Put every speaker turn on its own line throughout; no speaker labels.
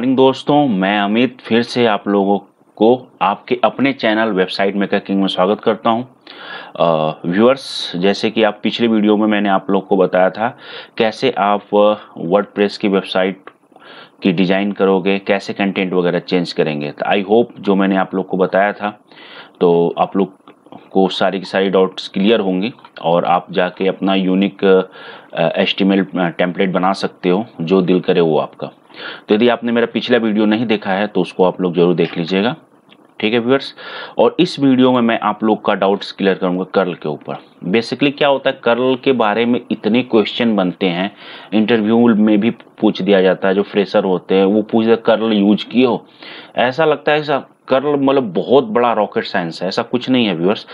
Morning दोस्तों, मैं अमित फिर से आप लोगों को आपके अपने चैनल वेबसाइट मेकर किंग में स्वागत करता हूँ। व्यूअर्स जैसे कि आप पिछले वीडियो में मैंने आप लोग को बताया था, कैसे आप वर्ड की वेबसाइट की डिज़ाइन करोगे, कैसे कंटेंट वगैरह चेंज करेंगे। तो आई होप जो मैंने आप लोग को बताया था तो आप लोग को सारी की सारी डाउट्स क्लियर होंगी और आप जाके अपना यूनिक एस्टिमेल टेम्पलेट बना सकते हो, जो दिल करे वो आपका। तो यदि आपने मेरा पिछला वीडियो नहीं देखा है तो उसको आप लोग ज़रूर देख लीजिएगा। ठीक है व्यूअर्स और इस वीडियो में मैं आप लोग का डाउट्स क्लियर करूँगा कर्ल के ऊपर। बेसिकली क्या होता है, कर्ल के बारे में इतने क्वेश्चन बनते हैं इंटरव्यू में भी पूछ दिया जाता है, जो फ्रेशर होते हैं, वो पूछते कर्ल यूज़ किए हो? ऐसा लगता है ऐसा, कर्ल मतलब बहुत बड़ा रॉकेट साइंस है, ऐसा कुछ नहीं है व्यूअर्स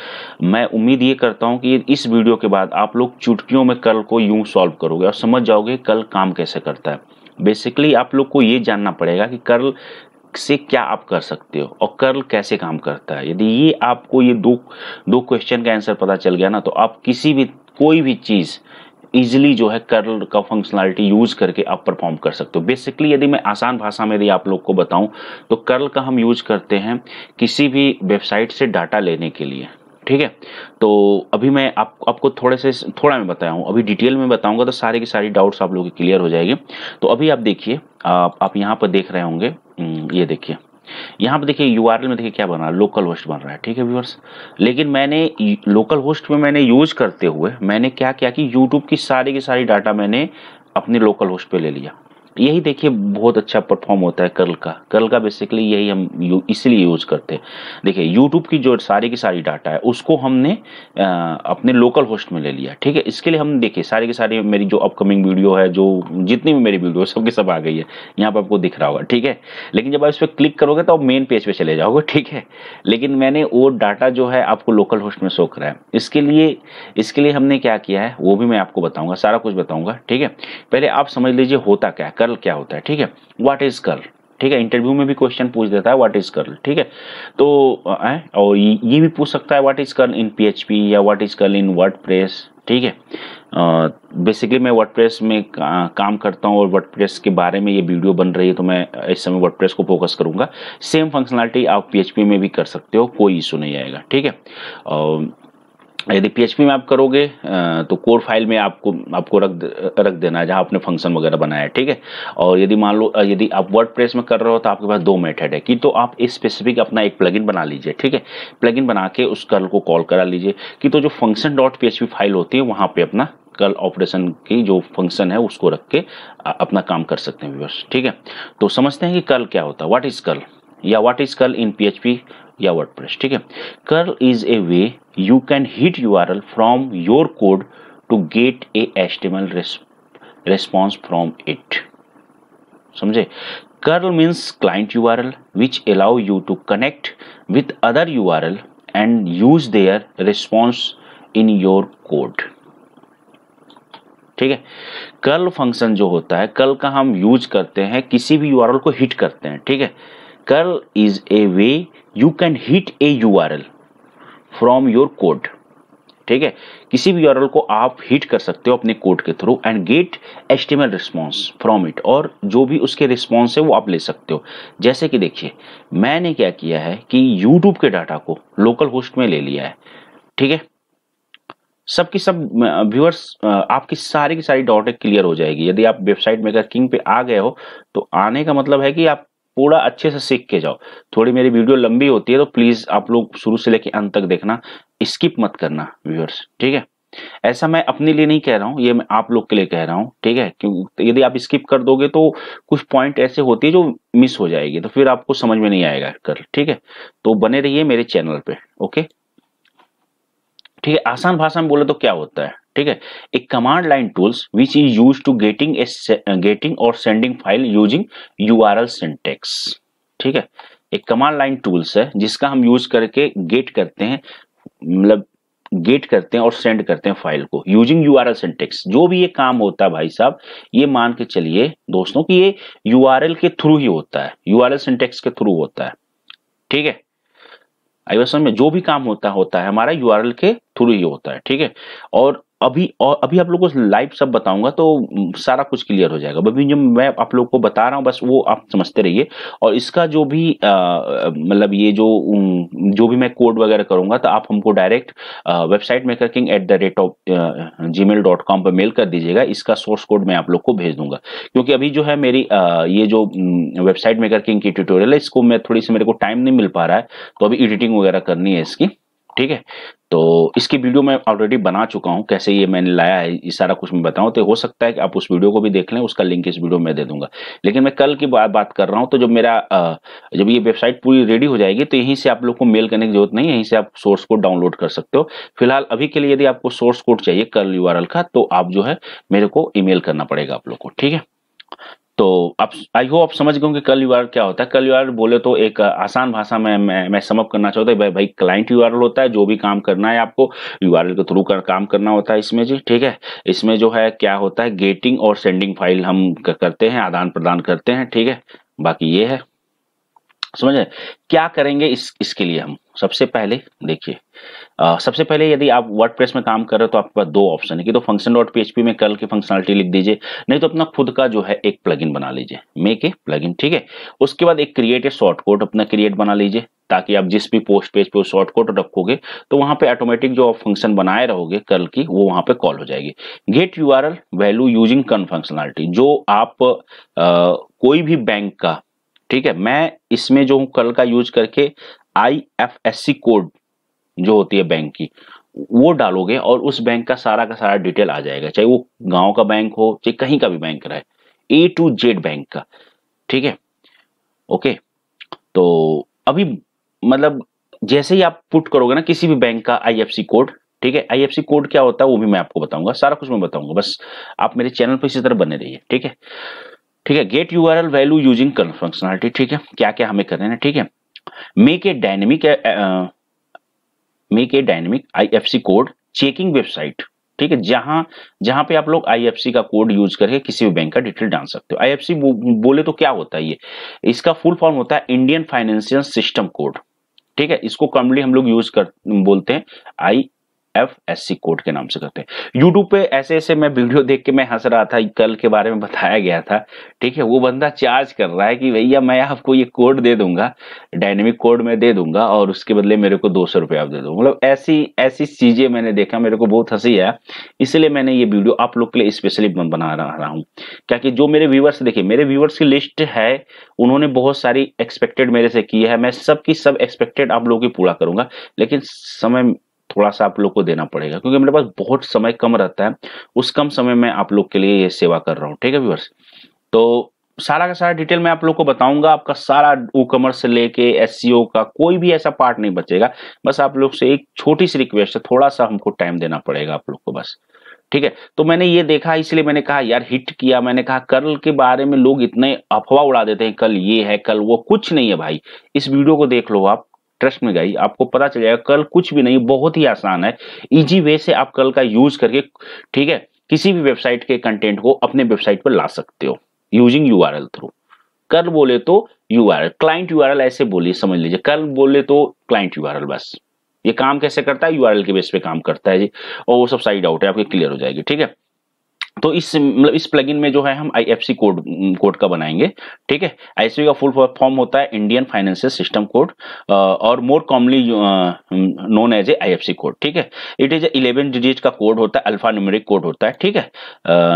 मैं उम्मीद ये करता हूँ कि इस वीडियो के बाद आप लोग चुटकियों में कर्ल को यूँ सॉल्व करोगे और समझ जाओगे कल काम कैसे करता है। बेसिकली आप लोग को ये जानना पड़ेगा कि कर्ल से क्या आप कर सकते हो और कर्ल कैसे काम करता है। यदि ये आपको ये दो दो क्वेश्चन का आंसर पता चल गया ना तो आप किसी भी, कोई भी चीज़ इजिली जो है कर्ल का फंक्शनलिटी यूज़ करके आप परफॉर्म कर सकते हो। बेसिकली यदि मैं आसान भाषा में यदि आप लोग को बताऊँ तो कर्ल का हम यूज़ करते हैं किसी भी वेबसाइट से डाटा लेने के लिए। ठीक है? तो अभी मैं आप, आपको थोड़े से थोड़ा मैं बताया हूँ। अभी डिटेल में बताऊँगा तो सारे की सारी डाउट्स आप लोगों की क्लियर हो जाएगी। तो अभी आप देखिए आप, आप यहाँ पर देख रहे होंगे हम्म, ये देखिए। यहाँ पर देखिए यूआरएल में देखिए क्या बन रहा है लोकल होस्ट बन रहा है ठीक है व्यूअर्स लेकिन मैंने लोकल होस्ट में मैंने यूज़ करते हुए मैंने क्या किया कि यूट्यूब की सारी की सारी डाटा मैंने अपने लोकल होस्ट पे ले लिया। यही देखिए बहुत अच्छा परफॉर्म होता है कर्ल का। कर्ल का बेसिकली यही हम यू, इसलिए यूज़ करते हैं। देखिए यूट्यूब की जो सारी की सारी डाटा है उसको हमने आ, अपने लोकल होस्ट में ले लिया ठीक है? इसके लिए हम देखिए सारी की सारी मेरी जो अपकमिंग वीडियो है जो जितनी भी मेरी वीडियो सबके सब आ गई है। यहाँ पर आपको दिख रहा होगा ठीक है? लेकिन जब आप इस पर क्लिक करोगे तो आप मेन पेज पे चले जाओगे ठीक है? लेकिन मैंने वो डाटा जो है आपको लोकल होस्ट में शो करा है। इसके लिए इसके लिए हमने क्या किया है वो भी मैं आपको बताऊँगा सारा कुछ बताऊँगा ठीक है? पहले आप समझ लीजिए होता क्या कर्ल क्या होता है ठीक है? व्हाट इज़ कर्ल ठीक है इंटरव्यू में भी क्वेश्चन पूछ देता है व्हाट इज़ कर्ल ठीक है? तो आ, और ये भी पूछ सकता है what is curl in PHP या what is curl in word ठीक है? बेसिकली मैं वर्ड में का, काम करता हूँ और वर्ड के बारे में ये वीडियो बन रही है तो मैं इस समय वर्ड को फोकस करूँगा। सेम फंक्शनलिटी आप पीएचपी में भी कर सकते हो कोई इशू नहीं आएगा ठीक है? यदि PHP में आप करोगे तो कोर फ़ाइल में आपको आपको रख रख देना है जहाँ आपने फ़ंक्शन वगैरह बनाया है, ठीक है? और यदि मान लो यदि आप वर्ड में कर रहे हो तो आपके पास दो मेथड है कि तो आप स्पेसिफिक अपना एक प्लगइन बना लीजिए, ठीक है? प्लगइन बना के उस कर्ल को कॉल करा लीजिए कि तो जो फ़ंक्शन डॉट PHP फ़ाइल होती है, वहाँ पे अपना कल ऑपरेशन की जो फ़ंक्शन है उसको रख के अपना काम कर सकते हैं व्यूअर्स ठीक है? तो समझते हैं कि कल क्या होता है व्हाट इज़ कल या व्हाट इज़ कल इन पीएचपी या वर्डप्रेस ठीक है? Curl is a way you can hit U R L from your code to get a HTML response from it समझे? Curl means client U R L which allow you to connect with other U R L and use their response in your code ठीक है? Curl function जो होता है कल का हम use करते हैं, किसी भी यूआरएल को हिट करते हैं, ठीक है? Curl is a is a way you can hit a url from your code. ठीक है? किसी भी यूआरएल को आप हिट कर सकते हो अपने कोड के through and get HTML response from it और जो भी उसके रिस्पॉन्स है वो आप ले सकते हो। जैसे कि देखिए, मैंने क्या किया है कि यूट्यूब के डाटा को लोकल होस्ट में ले लिया है। ठीक है? सबकी सब व्यूअर्स सब आपकी सारी की सारी डॉट क्लियर हो जाएगी। यदि आप वेबसाइट मेकर किंग पे आ गए हो तो आने का मतलब है कि आप पूरा अच्छे से सीख के जाओ। थोड़ी मेरी वीडियो लंबी होती है तो प्लीज़ आप लोग शुरू से लेके अंत तक देखना। स्किप मत करना, व्यूअर्स, ठीक है? ऐसा मैं अपने लिए नहीं कह रहा हूँ, ये मैं आप लोग के लिए कह रहा हूँ, ठीक है? क्योंकि यदि आप स्किप कर दोगे तो कुछ पॉइंट ऐसे होती है जो मिस हो जाएगी तो फिर आपको समझ में नहीं आएगा कर, ठीक है? तो बने रहिए मेरे चैनल पे, ओके? ठीक है, आसान भाषा में बोले तो क्या होता है? ठीक है? एक command line tools which is use to getting a getting और sending file using U R L syntax ठीक है? एक कमांड लाइन टूल्स है जिसका हम यूज़ करके गेट करते हैं मतलब गेट करते हैं और सेंड करते हैं फ़ाइल को using U R L syntax जो भी ये काम होता है भाई साहब, ये मान के चलिए दोस्तों कि ये यू आर एल के थ्रू ही होता है यू आर एल सिंटेक्स के थ्रू होता है। ठीक है? आई में जो भी काम होता होता है, हमारा यूआरएल के थ्रू ही होता है। ठीक है? और अभी और अभी आप लोगों को लाइव सब बताऊँगा तो सारा कुछ क्लियर हो जाएगा। अभी जो मैं आप लोग को बता रहा हूँ बस वो आप समझते रहिए। और इसका जो भी मतलब ये जो जो भी मैं कोड वगैरह करूँगा तो आप हमको direct website maker king at the rate of Gmail dot com पर मेल कर दीजिएगा। इसका सोर्स कोड मैं आप लोग को भेज दूँगा। क्योंकि अभी जो है मेरी आ, ये जो वेबसाइट मेकर किंग की ट्यूटोरियल है इसको मैं थोड़ी सी मेरे को टाइम नहीं मिल पा रहा है तो अभी एडिटिंग वगैरह करनी है इसकी। ठीक है? तो इसकी वीडियो मैं ऑलरेडी बना चुका हूँ, कैसे ये मैंने लाया है, ये सारा कुछ मैं बताऊँ। तो हो सकता है कि आप उस वीडियो को भी देख लें, उसका लिंक इस वीडियो में दे दूँगा। लेकिन मैं कल की बात बात कर रहा हूँ तो जब मेरा जब ये वेबसाइट पूरी रेडी हो जाएगी तो यहीं से आप लोग को मेल करने की ज़रूरत नहीं है, यहीं से आप सोर्स कोड डाउनलोड कर सकते हो। फ़िलहाल अभी के लिए यदि आपको सोर्स कोड चाहिए कल यूआरएल का तो आप जो है मेरे को ईमेल करना पड़ेगा आप लोग को, ठीक है? तो आप आई होप आप समझ गए कल यू आर क्या होता है। कल यूआरएल बोले तो एक आसान भाषा में, मैं मैं समअप करना चाहता हूँ। भाई भाई क्लाइंट यू आर होता है, जो भी काम करना है आपको यूआरएल के थ्रू कर काम करना होता है इसमें जी, ठीक है? इसमें जो है क्या होता है गेटिंग और सेंडिंग फ़ाइल हम करते हैं आदान प्रदान करते हैं, ठीक है? बाकी ये है। समझ क्या करेंगे इस इसके लिए हम? सबसे पहले देखिए सबसे पहले यदि आप वर्ड में काम कर रहे हो तो आपके पास दो ऑप्शन है कि तो फ़ंक्शन डॉट पी में कल की फंक्शनलिटी लिख दीजिए नहीं तो अपना खुद का जो है एक प्लगइन बना लीजिए। मेक ए प्लगइन ठीक है? उसके बाद एक क्रिएट ए शॉर्ट कोड अपना क्रिएट बना लीजिए ताकि आप जिस भी पोस्ट पेज पे शॉर्ट कोड रखोगे तो वहाँ पे ऑटोमेटिक जो आप फ़ंक्शन बनाए रहोगे कल की वो वहाँ पे कॉल हो जाएगी। गेट यूआरएल वैल्यू यूजिंग कन फंक्शनलिटी जो आप आ, कोई भी बैंक का ठीक है, मैं इसमें जो हूँ, कल का यूज़ करके I F S C code जो होती है बैंक की, वो डालोगे और उस बैंक का सारा का सारा डिटेल आ जाएगा, चाहे वो गाँव का बैंक हो, चाहे कहीं का भी बैंक रहे ए टू जेड बैंक का, ठीक है? ओके? तो अभी मतलब जैसे ही आप पुट करोगे ना किसी भी बैंक का आईएफसी कोड, ठीक है? आईएफसी कोड क्या होता है वो भी मैं आपको बताऊँगा, सारा कुछ मैं बताऊँगा, बस आप मेरे चैनल पर इसी तरह बने रहिए, ठीक है? ठीक है get U R L value using functionality ठीक है? क्या क्या हमें करना है ठीक है? Make a dynamic make a dynamic IFSC code checking website ठीक है? जहाँ जहाँ पे आप लोग आईएफसी का कोड यूज़ करके किसी भी बैंक का डिटेल डाल सकते हो। आई आईएफसी बोले तो क्या होता है ये? इसका फुल फॉर्म होता है इंडियन फाइनेंशियल सिस्टम कोड ठीक है? इसको कॉमनली हम लोग यूज़ कर, बोलते हैं I F S C code के नाम से करते हैं। यूट्यूब पे ऐसे ऐसे मैं वीडियो देख के मैं हंस रहा था, कल के बारे में बताया गया था। ठीक है, वो बंदा चार्ज कर रहा है कि भैया मैं आपको ये कोड दे दूँगा डायनेमिक कोड में दे दूँगा और उसके बदले मेरे को दो सौ रुपये आप दे दो। मतलब ऐसी ऐसी चीज़ें मैंने देखा, मेरे को बहुत हँसी है इसलिए मैंने ये वीडियो आप लोग के लिए स्पेशली बना रहा हूँ। क्या जो मेरे व्यूवर्स देखिए, मेरे व्यूवर्स की लिस्ट है, उन्होंने बहुत सारी एक्सपेक्टेड मेरे से की है। मैं सबकी सब एक्सपेक्टेड आप लोगों की पूरा करूँगा। लेकिन समय थोड़ा सा आप लोग को देना पड़ेगा, क्योंकि मेरे पास बहुत समय कम रहता है। उस कम समय में आप लोग के लिए ये सेवा कर रहा हूँ, ठीक है व्यूअर्स तो सारा का सारा डिटेल मैं आप लोग को बताऊँगा, आपका सारा ओ कॉमर्स से लेके एस e का कोई भी ऐसा पार्ट नहीं बचेगा। बस आप लोग से एक छोटी सी रिक्वेस्ट है, थोड़ा सा हमको टाइम देना पड़ेगा आप लोग को बस, ठीक है? तो मैंने ये देखा, इसलिए मैंने कहा, यार हिट किया। मैंने कहा, कल के बारे में लोग इतने अफवाह उड़ा देते हैं, कल ये है, कल वो। कुछ नहीं है भाई, इस वीडियो को देख लो आप ट्रस्ट में गई, आपको पता चल जाएगा कल कुछ भी नहीं, बहुत ही आसान है। इजी वे से आप कल का यूज़ करके, ठीक है, किसी भी वेबसाइट के कंटेंट को अपने वेबसाइट पर ला सकते हो यूजिंग यूआरएल थ्रू कल बोले तो यू क्लाइंट यूआरएल ऐसे बोलिए, समझ लीजिए, कल बोले तो क्लाइंट यूआरएल बस। ये काम कैसे करता है? यूआरएल के बेस पे काम करता है जी, और वो सब साइड आउट है, आपकी क्लियर हो जाएगी, ठीक है? तो इस मतलब इस प्लगइन में जो है हम आईएफसी कोड कोड का बनाएँगे, ठीक है? आईएफसी का फुल फॉर्म होता है इंडियन फाइनेंशियल सिस्टम कोड और more commonly known as a IFSC code ठीक है? इट इज़ इलेवन डिजिट का कोड होता है अल्फ़ा न्यूमेरिक कोड होता है, ठीक है?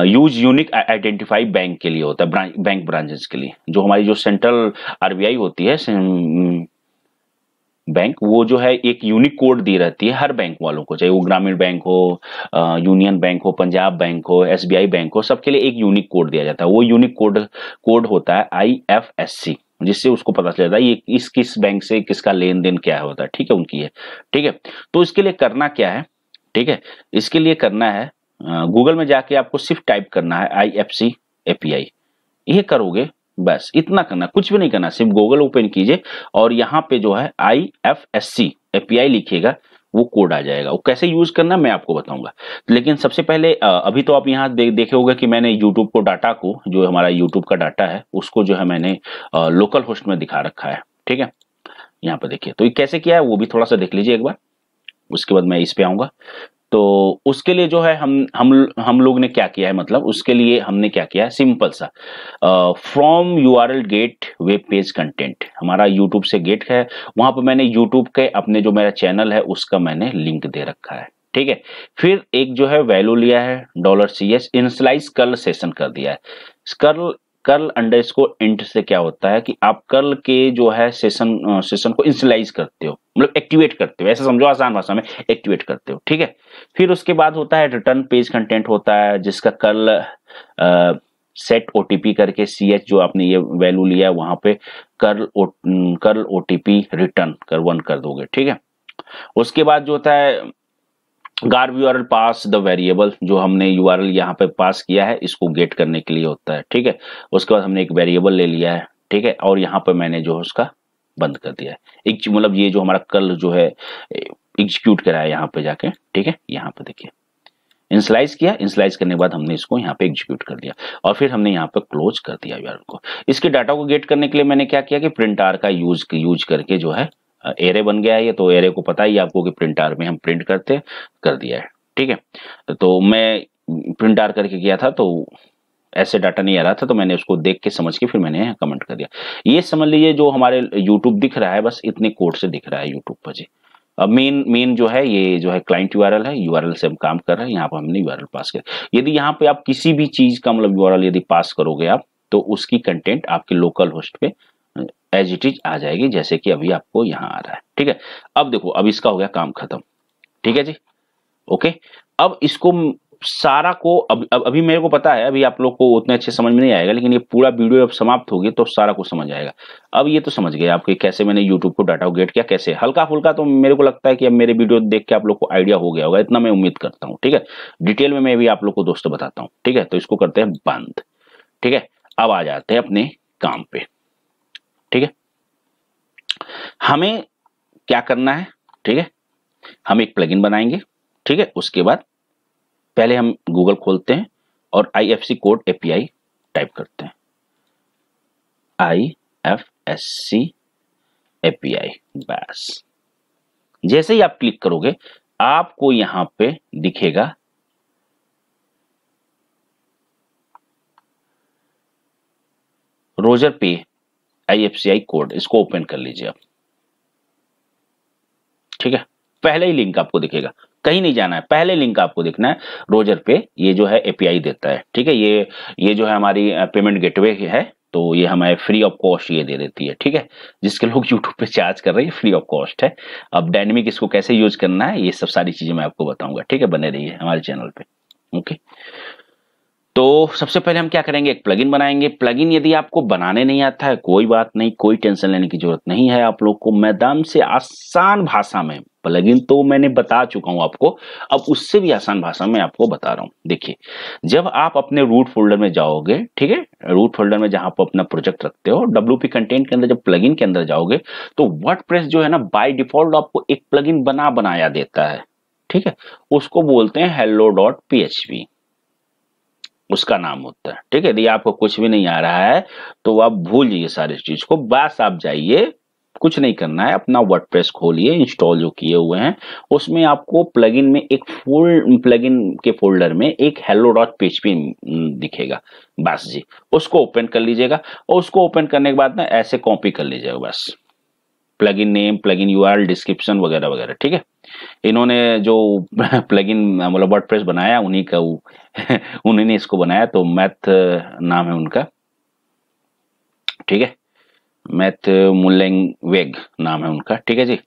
यूज़ यूनिक आइडेंटिफाई बैंक के लिए होता है बैंक ब्रांचेस के लिए, जो हमारी जो सेंट्रल आरबीआई होती है बैंक, वो जो है एक यूनिक कोड दी रहती है हर बैंक वालों को, चाहे वो ग्रामीण बैंक हो यूनियन बैंक हो, पंजाब बैंक हो एसबीआई बैंक हो, सबके लिए एक यूनिक कोड दिया जाता है। वो यूनिक कोड कोड होता है आई एफ़ एस सी जिससे उसको पता चल जाता है ये इस किस बैंक से किसका लेन देन क्या होता है। ठीक है, उनकी है। ठीक है तो इसके लिए करना क्या है? ठीक है, इसके लिए करना है गूगल में जाके आपको सिर्फ़ टाइप करना है आई एफ़ सी एपीआई ये करोगे बस इतना करना कुछ भी नहीं करना सिर्फ़ गूगल ओपन कीजिए और यहाँ पे जो है I F S C API लिखिएगा वो कोड आ जाएगा। वो कैसे यूज़ करना मैं आपको बताऊँगा। लेकिन सबसे पहले अभी तो आप यहाँ दे, देखे होगा कि मैंने यूट्यूब को डाटा को जो हमारा यूट्यूब का डाटा है उसको जो है मैंने लोकल होस्ट में दिखा रखा है। ठीक है? यहाँ पर देखिए तो ये कैसे किया है वो भी थोड़ा सा देख लीजिए एक बार। उसके बाद मैं इस पे आऊँगा। तो उसके लिए जो है हम हम हम लोग ने क्या किया है मतलब उसके लिए हमने क्या किया है? सिंपल सा। From U R L get web page content हमारा यूट्यूब से गेट है। वहाँ पर मैंने यूट्यूब के अपने जो मेरा चैनल है, उसका मैंने लिंक दे रखा है। ठीक है? फिर एक जो है वैल्यू लिया है dollar C S initialise curl session कर दिया है। कर्ल कर्ल अंडर इंट से क्या होता है कि आप कर्ल के जो है सेशन सेशन को इंसलाइज करते हो। मतलब एक्टिवेट करते हो। ऐसे समझो, आसान भाषा में एक्टिवेट करते हो, ठीक है? फिर उसके बाद होता है रिटर्न पेज कंटेंट होता है, जिसका कर्ल सेट ओटीपी करके सी एच जो आपने ये वैल्यू लिया है, वहाँ पे कर्ल कर्ल ओटीपी रिटर्न कर वन कर दोगे, ठीक है? उसके बाद जो होता है गार्ब यू पास द वेरिएबल जो हमने यू आर यहाँ पे पास किया है, इसको गेट करने के लिए होता है, ठीक है? उसके बाद हमने एक वेरिएबल ले लिया है, ठीक है? और यहाँ पे मैंने जो है उसका बंद कर दिया है। मतलब ये जो हमारा कल जो है एग्जीक्यूट करा है यहाँ पे जाके, ठीक है? यहाँ पे देखिए। इंसलाइज किया इंसलाइज करने के बाद हमने इसको यहाँ पे एग्जीक्यूट कर दिया और फिर हमने यहाँ पे क्लोज कर दिया यूआरएल को। इसके डाटा को गेट करने के लिए मैंने क्या किया कि प्रिंट आर का यूज़ यूज़ करके जो है एरे बन गया है ये तो एरे को पता ही आपको कि प्रिंट आर में हम प्रिंट करते, कर दिया है, ठीक है? तो मैं प्रिंट आर करके किया था तो ऐसे डाटा नहीं आ रहा था तो मैंने उसको देख के समझ के फिर मैंने कमेंट कर दिया। ये समझ लीजिए जो हमारे यूट्यूब दिख रहा है, बस इतने कोड से दिख रहा है यूट्यूब पर जी। अब मेन मेन जो है, ये जो है क्लाइंट यूआरएल है यूआरएल से हम काम कर रहे हैं, यहाँ पर हमने यूआरएल पास किया। यदि यहाँ पे आप किसी भी चीज़ का मतलब यूआरएल यदि पास करोगे आप तो उसकी कंटेंट आपके लोकल होस्ट पे एज इट इज़ आ जाएगी जैसे कि अभी आपको यहाँ आ रहा है। ठीक है? अब देखो अब इसका हो गया काम खत्म। ठीक है जी? ओके? अब इसको सारा को अब, अब अभी मेरे को पता है अभी आप लोग को उतने अच्छे समझ में नहीं आएगा लेकिन ये पूरा वीडियो जब समाप्त होगी तो सारा कुछ समझ आएगा। अब ये तो समझ गए आपके कैसे मैंने यूट्यूब को डाटा गेट किया कैसे? हल्का फुल्का तो मेरे को लगता है कि अब मेरे वीडियो देख के आप लोग को आइडिया हो गया होगा इतना मैं उम्मीद करता हूँ। ठीक है? डिटेल में मैं भी आप लोग को दोस्तों बताता हूँ। ठीक है? तो इसको करते हैं बंद। ठीक है? अब आ जाते हैं अपने काम पे। ठीक है? हमें क्या करना है? ठीक है? हम एक प्लगइन बनाएँगे, ठीक है? उसके बाद पहले हम गूगल खोलते हैं और I F C code API type करते हैं। I F S C API बस। जैसे ही आप क्लिक करोगे, आपको यहाँ पे दिखेगा रोजर पे आईएफसीआई कोड इसको ओपन कर लीजिए आप। ठीक है? पहले ही लिंक आपको दिखेगा। कहीं नहीं जाना है। पहले लिंक आपको दिखना है। रोजर पे ये जो है एपीआई देता है। ठीक है? ये ये जो है हमारी पेमेंट गेटवे है तो ये हमें फ्री ऑफ़ कॉस्ट ये दे देती है। ठीक है? जिसके लोग यूट्यूब पे चार्ज कर रहे हैं फ्री ऑफ़ कॉस्ट है। अब डायनेमिक इसको कैसे यूज़ करना है, ये सब सारी चीज़ें मैं आपको बताऊँगा। ठीक है? बने रहिए हमारे चैनल पे। ओके तो सबसे पहले हम क्या करेंगे? एक प्लगइन बनाएँगे। प्लगइन यदि आपको बनाने नहीं आता है, कोई बात नहीं, कोई टेंशन लेने की ज़रूरत नहीं है। आप लोग को मैदान से आसान भाषा में प्लगइन तो मैंने बता चुका हूँ आपको, अब उससे भी आसान भाषा में आपको बता रहा हूँ। देखिए, जब आप अपने रूट फोल्डर में जाओगे, ठीक है? रूट फोल्डर में जहाँ आप अपना प्रोजेक्ट रखते हो डब्ल्यू कंटेंट के अंदर, जब प्लगइन के अंदर जाओगे तो वर्ड जो है ना बाई डिफ़ॉल्ट आपको एक प्लगइन बना बनाया देता है, ठीक है? उसको बोलते हैं हेलो डॉट पी उसका नाम होता है। ठीक है, यदि आपको कुछ भी नहीं आ रहा है तो आप भूल जाइए सारी चीज़ को। बस आप जाइए, कुछ नहीं करना है, अपना वर्डप्रेस खोलिए इंस्टॉल जो किए हुए हैं, उसमें आपको प्लगइन में एक फुल प्लगइन के फोल्डर में एक हेलो डॉट पीएचपी दिखेगा। बस जी, उसको ओपन कर लीजिएगा और उसको ओपन करने के बाद ना ऐसे कॉपी कर लीजिएगा, बस। Plugin name plugin URL description वगैरह वगैरह, ठीक है? इन्होंने जो प्लगइन मतलब वर्डप्रेस बनाया, उन्हीं का उन्हीं ने इसको बनाया तो मैथ नाम है उनका, ठीक है? मैथ मुल्लेंग वेग नाम है उनका ठीक है जी?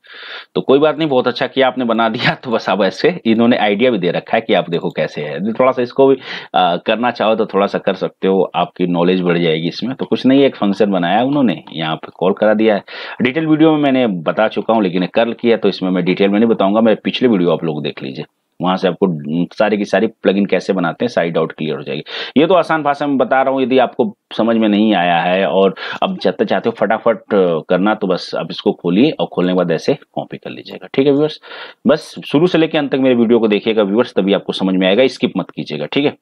तो कोई बात नहीं बहुत अच्छा किया आपने बना दिया तो बस अब ऐसे इन्होंने आइडिया भी दे रखा है कि आप देखो कैसे है। थोड़ा सा इसको भी आ, करना चाहो तो थोड़ा सा कर सकते हो आपकी नॉलेज बढ़ जाएगी इसमें। तो कुछ नहीं एक फ़ंक्शन बनाया उन्होंने यहाँ पे कॉल करा दिया है। डिटेल वीडियो में मैंने बता चुका हूँ लेकिन कर किया तो इसमें मैं डिटेल में नहीं बताऊँगा मेरे पिछले वीडियो आप लोग देख लीजिए। वहाँ से आपको सारी की सारी प्लगइन कैसे बनाते हैं साइड आउट क्लियर हो जाएगी। ये तो आसान भाषा में बता रहा हूँ, यदि आपको समझ में नहीं आया है और अब जब चाहते हो फटाफट करना तो बस अब इसको खोलिए और खोलने के बाद ऐसे कॉपी कर लीजिएगा। ठीक है व्यूअर्स बस शुरू से लेकर अंत तक मेरे वीडियो को देखिएगा व्यूअर्स तभी आपको समझ में आएगा स्किप मत कीजिएगा, ठीक है?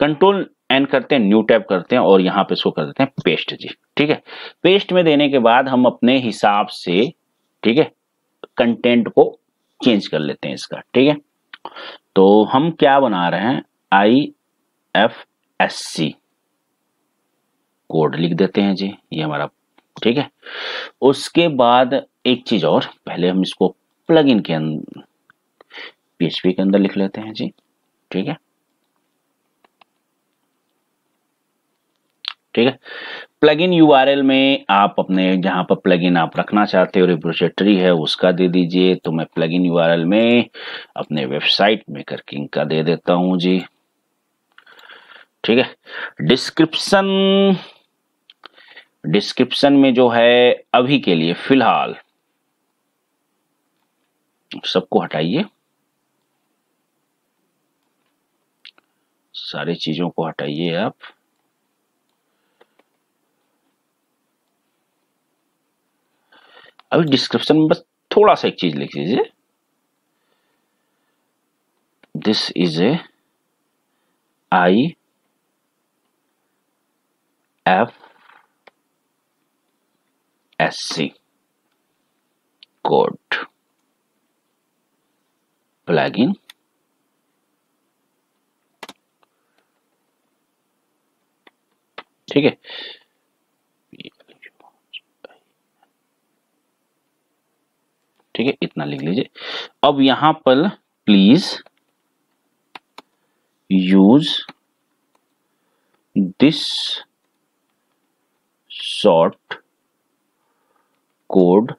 कंट्रोल एन करते हैं न्यू टैप करते हैं और यहाँ पे इसको कर देते हैं पेस्ट जी, ठीक है? पेस्ट में देने के बाद हम अपने हिसाब से, ठीक है कंटेंट को चेंज कर लेते हैं इसका, ठीक है? तो हम क्या बना रहे हैं? I F S C code लिख देते हैं जी, ये हमारा, ठीक है? उसके बाद एक चीज़ और, पहले हम इसको प्लगइन के अंदर पीएचपी के अंदर लिख लेते हैं जी, ठीक है? ठीक है? प्लगइन यूआरएल में आप अपने, जहाँ पर प्लगइन आप रखना चाहते हो रिपोजिटरी है, उसका दे दीजिए तो मैं प्लग प्लगइन यूआरएल में अपने वेबसाइट में करकिंग का दे देता हूँ, जी। ठीक है? डिस्क्रिप्शन डिस्क्रिप्शन में जो है, अभी के लिए फ़िलहाल सबको हटाइए। सारी चीज़ों को हटाइए आप। अभी डिस्क्रिप्शन में बस थोड़ा सा एक चीज़ लिख लीजिए। This is a I F S C code plugin ठीक है। ठीक है, इतना लिख लीजिए। अब यहाँ पर please use this short code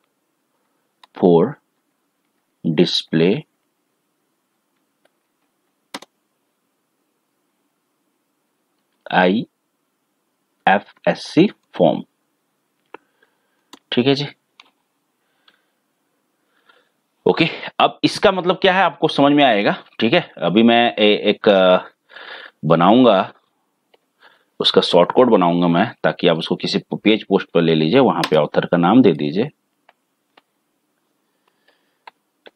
for display I F S C form ठीक है जी? ओके अब इसका मतलब क्या है आपको समझ में आएगा ठीक है? अभी मैं ए, एक बनाऊँगा उसका शॉर्ट कोड बनाऊँगा मैं ताकि आप उसको किसी पेज पोस्ट पर ले लीजिए वहाँ पे ऑथर का नाम दे दीजिए।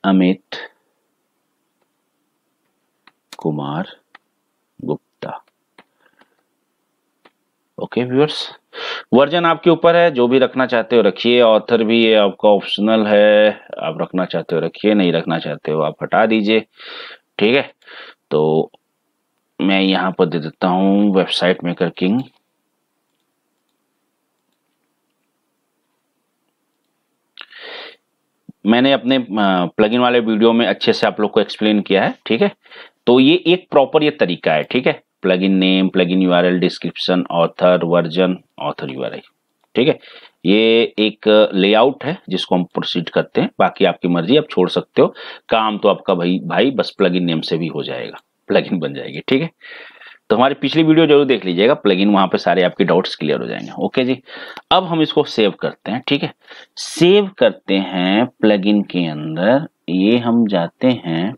Amit Kumar Gupta. Okay viewers version आपके ऊपर है, जो भी रखना चाहते हो रखिए ऑथर भी ये आपका ऑप्शनल है, आप रखना चाहते हो रखिए, नहीं रखना चाहते हो आप हटा दीजिए, ठीक है? तो मैं यहाँ पर दे देता हूँ वेबसाइट मेकर किंग मैंने अपने प्लगइन वाले वीडियो में अच्छे से आप लोग को एक्सप्लेन किया है, ठीक है? तो ये एक प्रॉपर ये तरीका है, ठीक है? Plugin name plugin URL description author version author URL ठीक है? ये एक लेआउट है, जिसको हम प्रोसीड करते हैं। बाकी आपकी मर्ज़ी, आप छोड़ सकते हो। काम तो आपका भाई भाई, बस प्लगइन नेम से भी हो जाएगा। प्लगइन बन जाएगी, ठीक है? तो हमारी पिछली वीडियो ज़रूर देख लीजिएगा। प्लगइन वहाँ पे सारे आपके डाउट्स क्लियर हो जाएँगे। ओके जी? अब हम इसको सेव करते हैं, ठीक है? सेव करते हैं प्लगइन के अंदर। ये हम जाते हैं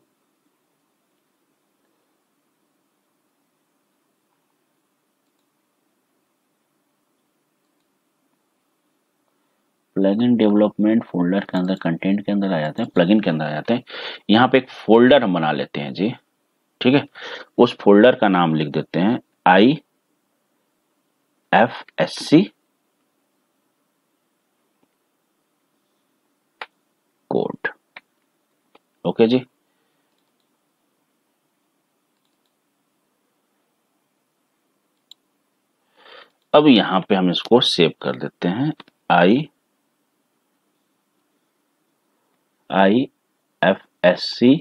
प्लगइन डेवलपमेंट फोल्डर के अंदर कंटेंट के अंदर आ जाते हैं प्लगइन के अंदर आ जाते हैं। यहाँ पे एक फोल्डर हम बना लेते हैं जी, ठीक है? उस फोल्डर का नाम लिख देते हैं I F S C code okay जी? अब यहाँ पे हम इसको सेव कर देते हैं I I F S C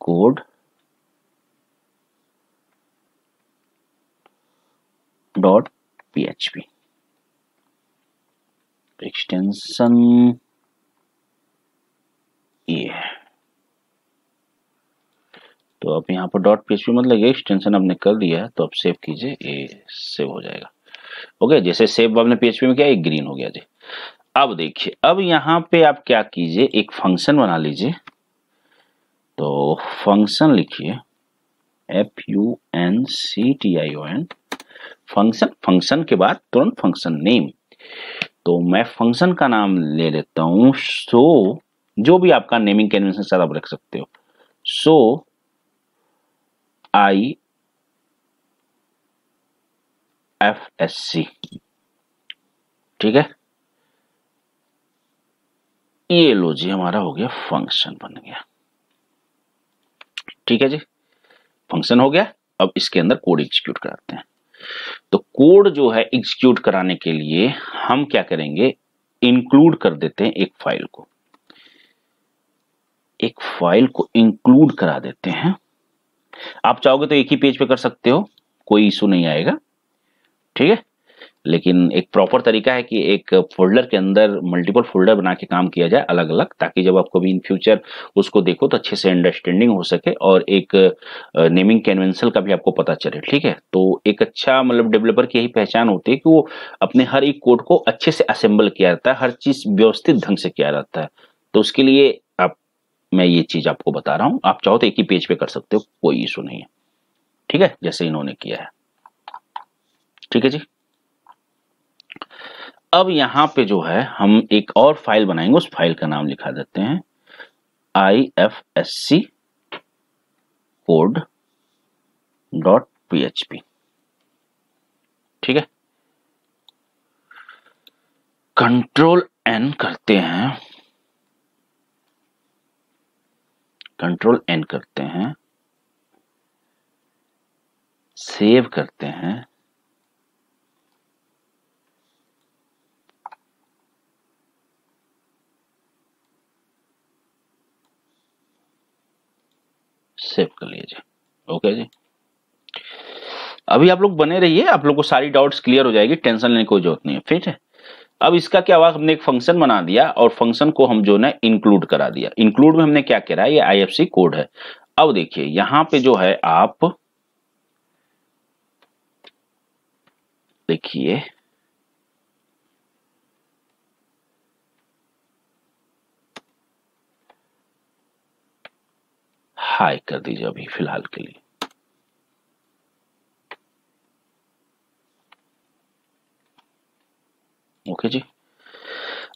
code dot PHP extension ये तो अब यहाँ पर डॉट पीएचपी मतलब ये एक्सटेंशन आपने कर दिया है तो अब सेव कीजिए ये सेव हो जाएगा। ओके, जैसे सेव आपने पीएचपी में किया ग्रीन हो गया जी। अब देखिए, अब यहाँ पे आप क्या कीजिए, एक फ़ंक्शन बना लीजिए। तो फ़ंक्शन लिखिए F U N C T I O N function function के बाद तुरंत फ़ंक्शन नेम तो मैं फ़ंक्शन का नाम ले लेता हूँ सो जो भी आपका नेमिंग कन्वेंशन सर आप रख सकते हो। सो आई एफ़ एस सी ठीक है? ये लो जी, हमारा हो गया फ़ंक्शन बन गया। ठीक है जी? फ़ंक्शन हो गया। अब इसके अंदर कोड एग्जीक्यूट कराते हैं। तो कोड जो है एग्जीक्यूट कराने के लिए हम क्या करेंगे? इंक्लूड कर देते हैं एक फ़ाइल को। एक फ़ाइल को इंक्लूड करा देते हैं। आप चाहोगे तो एक ही पेज पे कर सकते हो, कोई इशू नहीं आएगा। ठीक है? लेकिन एक प्रॉपर तरीका है कि एक फोल्डर के अंदर मल्टीपल फोल्डर बना के काम किया जाए अलग अलग ताकि जब आप कभी इन फ्यूचर उसको देखो तो अच्छे से अंडरस्टैंडिंग हो सके और एक नेमिंग कैनवेंसल का भी आपको पता चले, ठीक है? तो एक अच्छा मतलब डेवलपर की यही पहचान होती है कि वो अपने हर एक कोड को अच्छे से असेंबल किया जाता है, हर चीज़ व्यवस्थित ढंग से किया जाता है। तो उसके लिए आप, मैं ये चीज़ आपको बता रहा हूँ, आप चाहो तो एक ही पेज पे कर सकते हो, कोई इशू नहीं है, ठीक है? जैसे इन्होंने किया है। ठीक है जी? अब यहाँ पे जो है, हम एक और फ़ाइल बनाएँगे, उस फ़ाइल का नाम लिखा देते हैं I F S C code dot P H P ठीक है? कंट्रोल एन करते हैं। कंट्रोल एन करते हैं। सेव करते हैं। सेव कर लीजिए ओके जी। अभी आप लोग बने रहिए, आप लोग को सारी डाउट्स क्लियर हो जाएगी टेंशन लेने की कोई ज़रूरत नहीं है फिर है? अब इसका क्या हुआ, हमने एक फ़ंक्शन बना दिया और फ़ंक्शन को हम जो है इंक्लूड करा दिया। इंक्लूड में हमने क्या करा, ये आईएफसी कोड है। अब देखिए, यहाँ पे जो है आप देखिए हाई कर दीजिए अभी फ़िलहाल के लिए। ओके जी।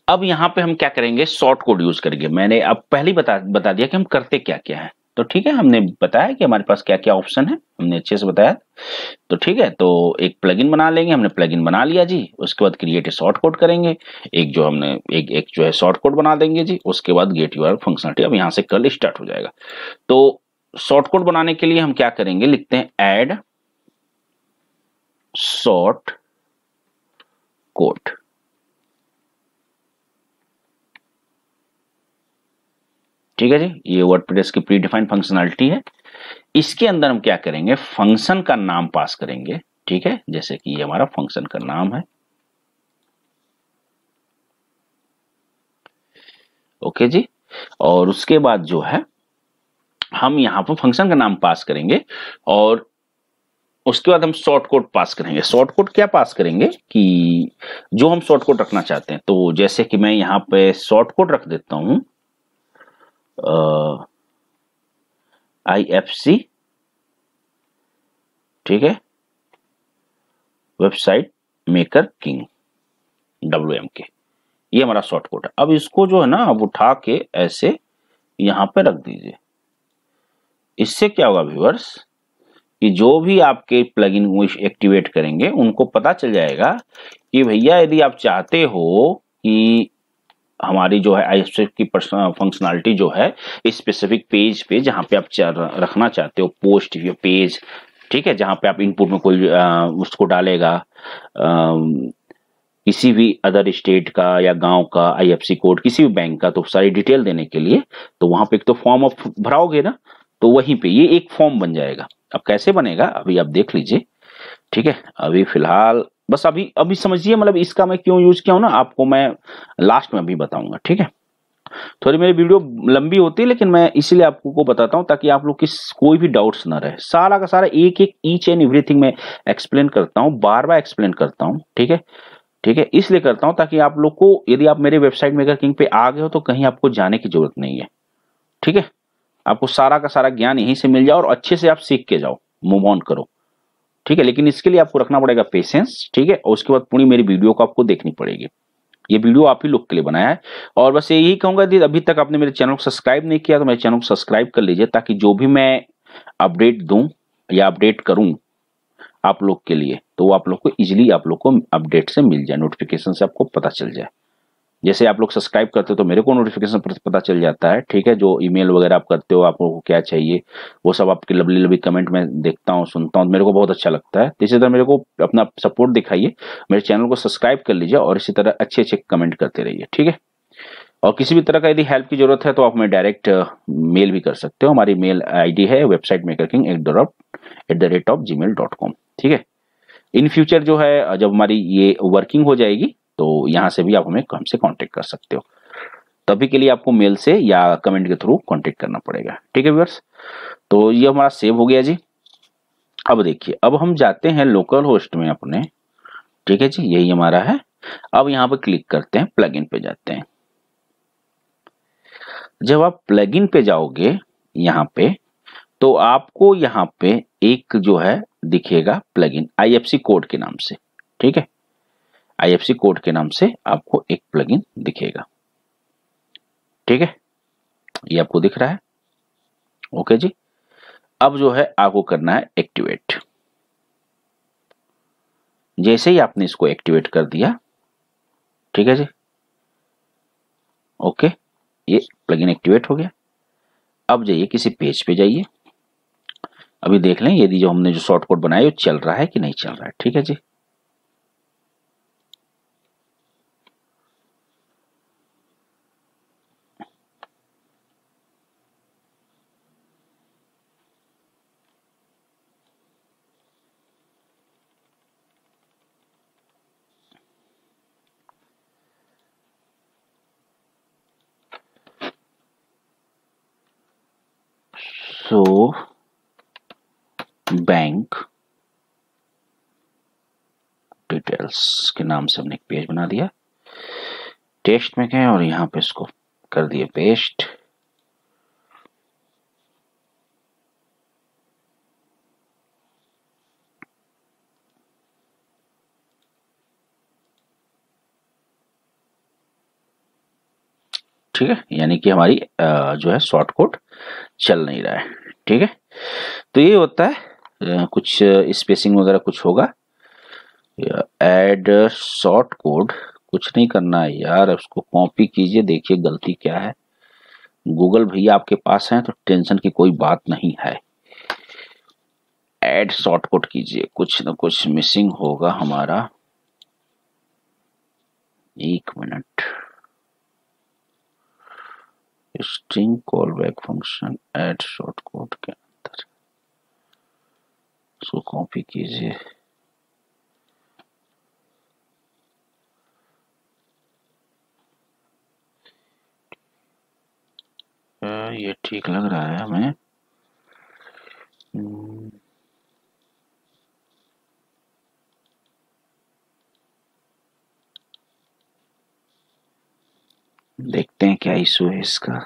अब यहाँ पे हम क्या करेंगे? शॉर्ट कोड यूज़ करेंगे। मैंने अब पहले बता बता दिया कि हम करते क्या क्या है। तो ठीक है, हमने बताया कि हमारे पास क्या क्या ऑप्शन है, हमने अच्छे से बताया। तो ठीक है तो एक प्लगइन बना लेंगे, हमने प्लगइन बना लिया जी, उसके बाद क्रिएट शॉर्ट कोड करेंगे। एक जो हमने, एक एक जो है शॉर्ट कोड बना देंगे जी, उसके बाद गेट यूआर फंक्शनलिटी अब यहाँ से कल स्टार्ट हो जाएगा। तो शॉर्ट कोड बनाने के लिए हम क्या करेंगे, लिखते हैं एड शॉर्ट कोड ठीक है जी? ये वर्डप्रेस की प्री डिफाइंड फंक्शनलिटी है। इसके अंदर हम क्या करेंगे? फ़ंक्शन का नाम पास करेंगे, ठीक है? जैसे कि ये हमारा फ़ंक्शन का नाम है। ओके जी? और उसके बाद जो है, हम यहाँ पर फ़ंक्शन का नाम पास करेंगे और उसके बाद हम शॉर्ट कोड पास करेंगे। शॉर्ट कोड क्या पास करेंगे? कि जो हम शॉर्ट कोड रखना चाहते हैं तो जैसे कि मैं यहाँ पे शॉर्ट कोड रख देता हूँ आई एफ़ सी ठीक है? Website maker king W M के ये हमारा शॉर्ट कोड है। अब इसको जो है ना अब उठा के ऐसे यहाँ पे रख दीजिए। इससे क्या होगा व्यूअर्स कि जो भी आपके प्लगइन एक्टिवेट करेंगे, उनको पता चल जाएगा कि भैया यदि आप चाहते हो कि हमारी जो है आई की फंक्शनलिटी जो है स्पेसिफिक पेज पे जहाँ पे आप रखना चाहते हो पोस्ट या पेज ठीक है जहाँ पे आप इनपुट में कोई उसको डालेगा आ, किसी भी अदर स्टेट का या गाँव का आईएफसी कोड किसी भी बैंक का तो सारी डिटेल देने के लिए तो वहाँ पे एक तो फॉर्म आप भराओगे ना तो वहीं पे ये एक फॉर्म बन जाएगा। अब कैसे बनेगा अभी आप देख लीजिए ठीक है अभी फ़िलहाल बस अभी अभी समझिए मतलब इसका मैं क्यों यूज़ किया हूँ ना, आपको मैं लास्ट में अभी बताऊँगा, ठीक है? थोड़ी मेरी वीडियो लंबी होती है, लेकिन मैं इसीलिए आपको को बताता हूँ, ताकि आप लोग की कोई भी डाउट्स ना रहे। सारा का सारा एक एक ईच एंड एवरीथिंग मैं एक्सप्लेन करता हूँ, बार बार एक्सप्लेन करता हूँ, ठीक है? ठीक है? इसलिए करता हूँ, ताकि आप लोग को, यदि आप मेरे वेबसाइट मेकर किंग पे आ गए हो तो कहीं आपको जाने की ज़रूरत नहीं है, ठीक है? आपको सारा का सारा ज्ञान यहीं से मिल जाओ और अच्छे से आप सीख के जाओ मूव ऑन करो। ठीक है, लेकिन इसके लिए आपको रखना पड़ेगा पेशेंस ठीक है, और उसके बाद पूरी मेरी वीडियो को आपको देखनी पड़ेगी। ये वीडियो आप ही लोग के लिए बनाया है। और बस यही कहूँगा अभी तक आपने मेरे चैनल को सब्सक्राइब नहीं किया तो मेरे चैनल को सब्सक्राइब कर लीजिए, ताकि जो भी मैं अपडेट दूँ या अपडेट करूँ आप लोग के लिए तो वो आप लोग को इजिली आप लोग को अपडेट से मिल जाए नोटिफिकेशन से आपको पता चल जाए। जैसे आप लोग सब्सक्राइब करते हो तो मेरे को नोटिफिकेशन पता चल जाता है, ठीक है? जो ईमेल वगैरह आप करते हो आपको क्या चाहिए, वो सब आपके लवली लवली कमेंट में देखता हूँ, सुनता हूँ, मेरे को बहुत अच्छा लगता है। इसी तरह मेरे को अपना सपोर्ट दिखाइए, मेरे चैनल को सब्सक्राइब कर लीजिए और इसी तरह अच्छे अच्छे कमेंट करते रहिए, ठीक है? और किसी भी तरह का यदि हेल्प की ज़रूरत है तो आप हमें डायरेक्ट मेल भी कर सकते हो। हमारी मेल आईडी है website maker king at the at the rate of Gmail dot com ठीक है? इन फ्यूचर जो है, जब हमारी ये वर्किंग हो जाएगी तो यहाँ से भी आप हमें हमसे कॉन्टेक्ट कर सकते हो। तभी के लिए आपको मेल से या कमेंट के थ्रू कॉन्टेक्ट करना पड़ेगा। ठीक है व्यूअर्स तो ये हमारा सेव हो गया जी। अब देखिए, अब हम जाते हैं लोकल होस्ट में अपने। ठीक है जी, यही हमारा है। अब यहाँ पर क्लिक करते हैं प्लगइन पे जाते हैं। जब आप प्लगइन पे जाओगे यहाँ पे तो आपको यहाँ पे एक जो है दिखेगा प्लगइन आईएफसी कोड के नाम से। ठीक है? आईएफसी कोड के नाम से आपको एक प्लगइन दिखेगा। ठीक है? ये आपको दिख रहा है। ओके जी। अब जो है, आपको करना है एक्टिवेट जैसे ही आपने इसको एक्टिवेट कर दिया, ठीक है जी? ओके ये प्लगइन एक्टिवेट हो गया। अब जाइए किसी पेज पे जाइए। अभी देख लें, यदि जो हमने जो शॉर्टकट बनाया वो चल रहा है कि नहीं चल रहा है? ठीक है जी? सो बैंक डिटेल्स के नाम से हमने एक पेज बना दिया। टेस्ट में गए और यहाँ पे इसको कर दिए पेस्ट। ठीक है? यानी कि हमारी जो है शॉर्ट कोड चल नहीं रहा है। ठीक है? तो ये होता है कुछ स्पेसिंग वगैरह कुछ होगा। एड शॉर्ट कोड कुछ नहीं करना है यार उसको कॉपी कीजिए, देखिए गलती क्या है। गूगल भैया आपके पास है तो टेंशन की कोई बात नहीं है। एड शॉर्ट कोड कीजिए, कुछ ना कुछ मिसिंग होगा हमारा। एक minute. String call back function add short code के अंदर। इसको कॉपी कीजिए। ये ठीक लग रहा है हमें। देखते हैं क्या इशू है इसका।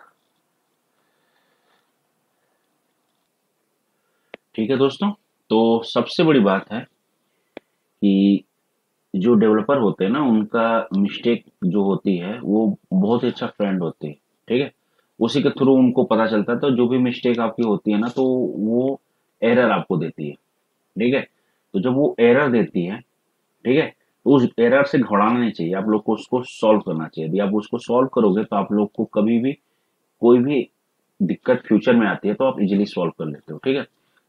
ठीक है दोस्तों तो सबसे बड़ी बात है कि जो डेवलपर होते हैं ना, उनका मिस्टेक जो होती है, वो बहुत ही अच्छा फ्रेंड होती है, ठीक है? उसी के थ्रू उनको पता चलता है तो जो भी मिस्टेक आपकी होती है ना तो वो एरर आपको देती है, ठीक है? तो जब वो एरर देती है, ठीक है उस एरर से घबराना नहीं चाहिए। आप लोग को उसको सॉल्व करना चाहिए। यदि आप उसको सॉल्व करोगे तो आप लोग को कभी भी, कोई भी दिक्कत फ्यूचर में आती है तो आप इजीली सॉल्व कर लेते हो, ठीक है?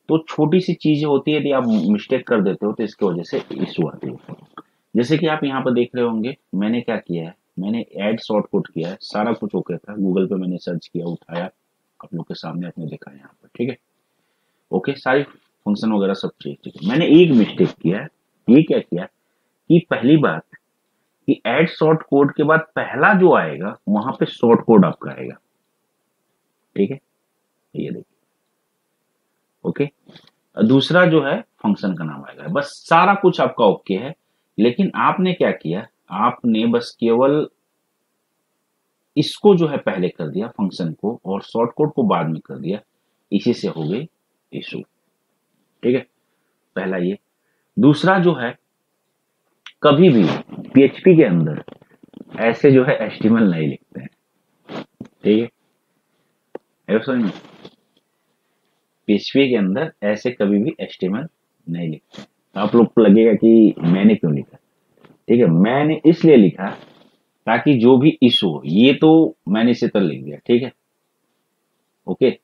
तो छोटी सी चीज़ें होती है, यदि आप मिस्टेक कर देते हो तो इसकी वजह से इशू आती है। जैसे कि आप यहाँ पर देख रहे होंगे, मैंने क्या किया है? मैंने एड शॉर्ट कोड किया है। सारा कुछ ओके था। गूगल पे मैंने सर्च किया, उठाया, आप लोग के सामने आपने देखा यहाँ पर, ठीक है? ओके सारी फ़ंक्शन वगैरह सब ठीक ठीक है। मैंने एक मिस्टेक किया है। ये क्या किया? कि पहली बात कि एड शॉर्ट कोड के बाद पहला जो आएगा, वहाँ पे शॉर्ट कोड आपका आएगा। ठीक है? ये देखिए। ओके दूसरा जो है फ़ंक्शन का नाम आएगा। बस सारा कुछ आपका ओके है, लेकिन आपने क्या किया? आपने बस केवल इसको जो है पहले कर दिया फ़ंक्शन को, और शॉर्ट कोड को बाद में कर दिया। इसी से हो गई इशू ठीक है? पहला ये। दूसरा जो है कभी भी पीएचपी के अंदर ऐसे जो है एस्टिमल नहीं लिखते हैं। ठीक है? पीएचपी के अंदर ऐसे कभी भी एस्टिमल नहीं लिखते आप लोग को लगेगा कि मैंने क्यों लिखा? ठीक है? मैंने इसलिए लिखा ताकि जो भी इशू हो, ये तो मैंने इसे तरह लिख दिया, ठीक है? ओके?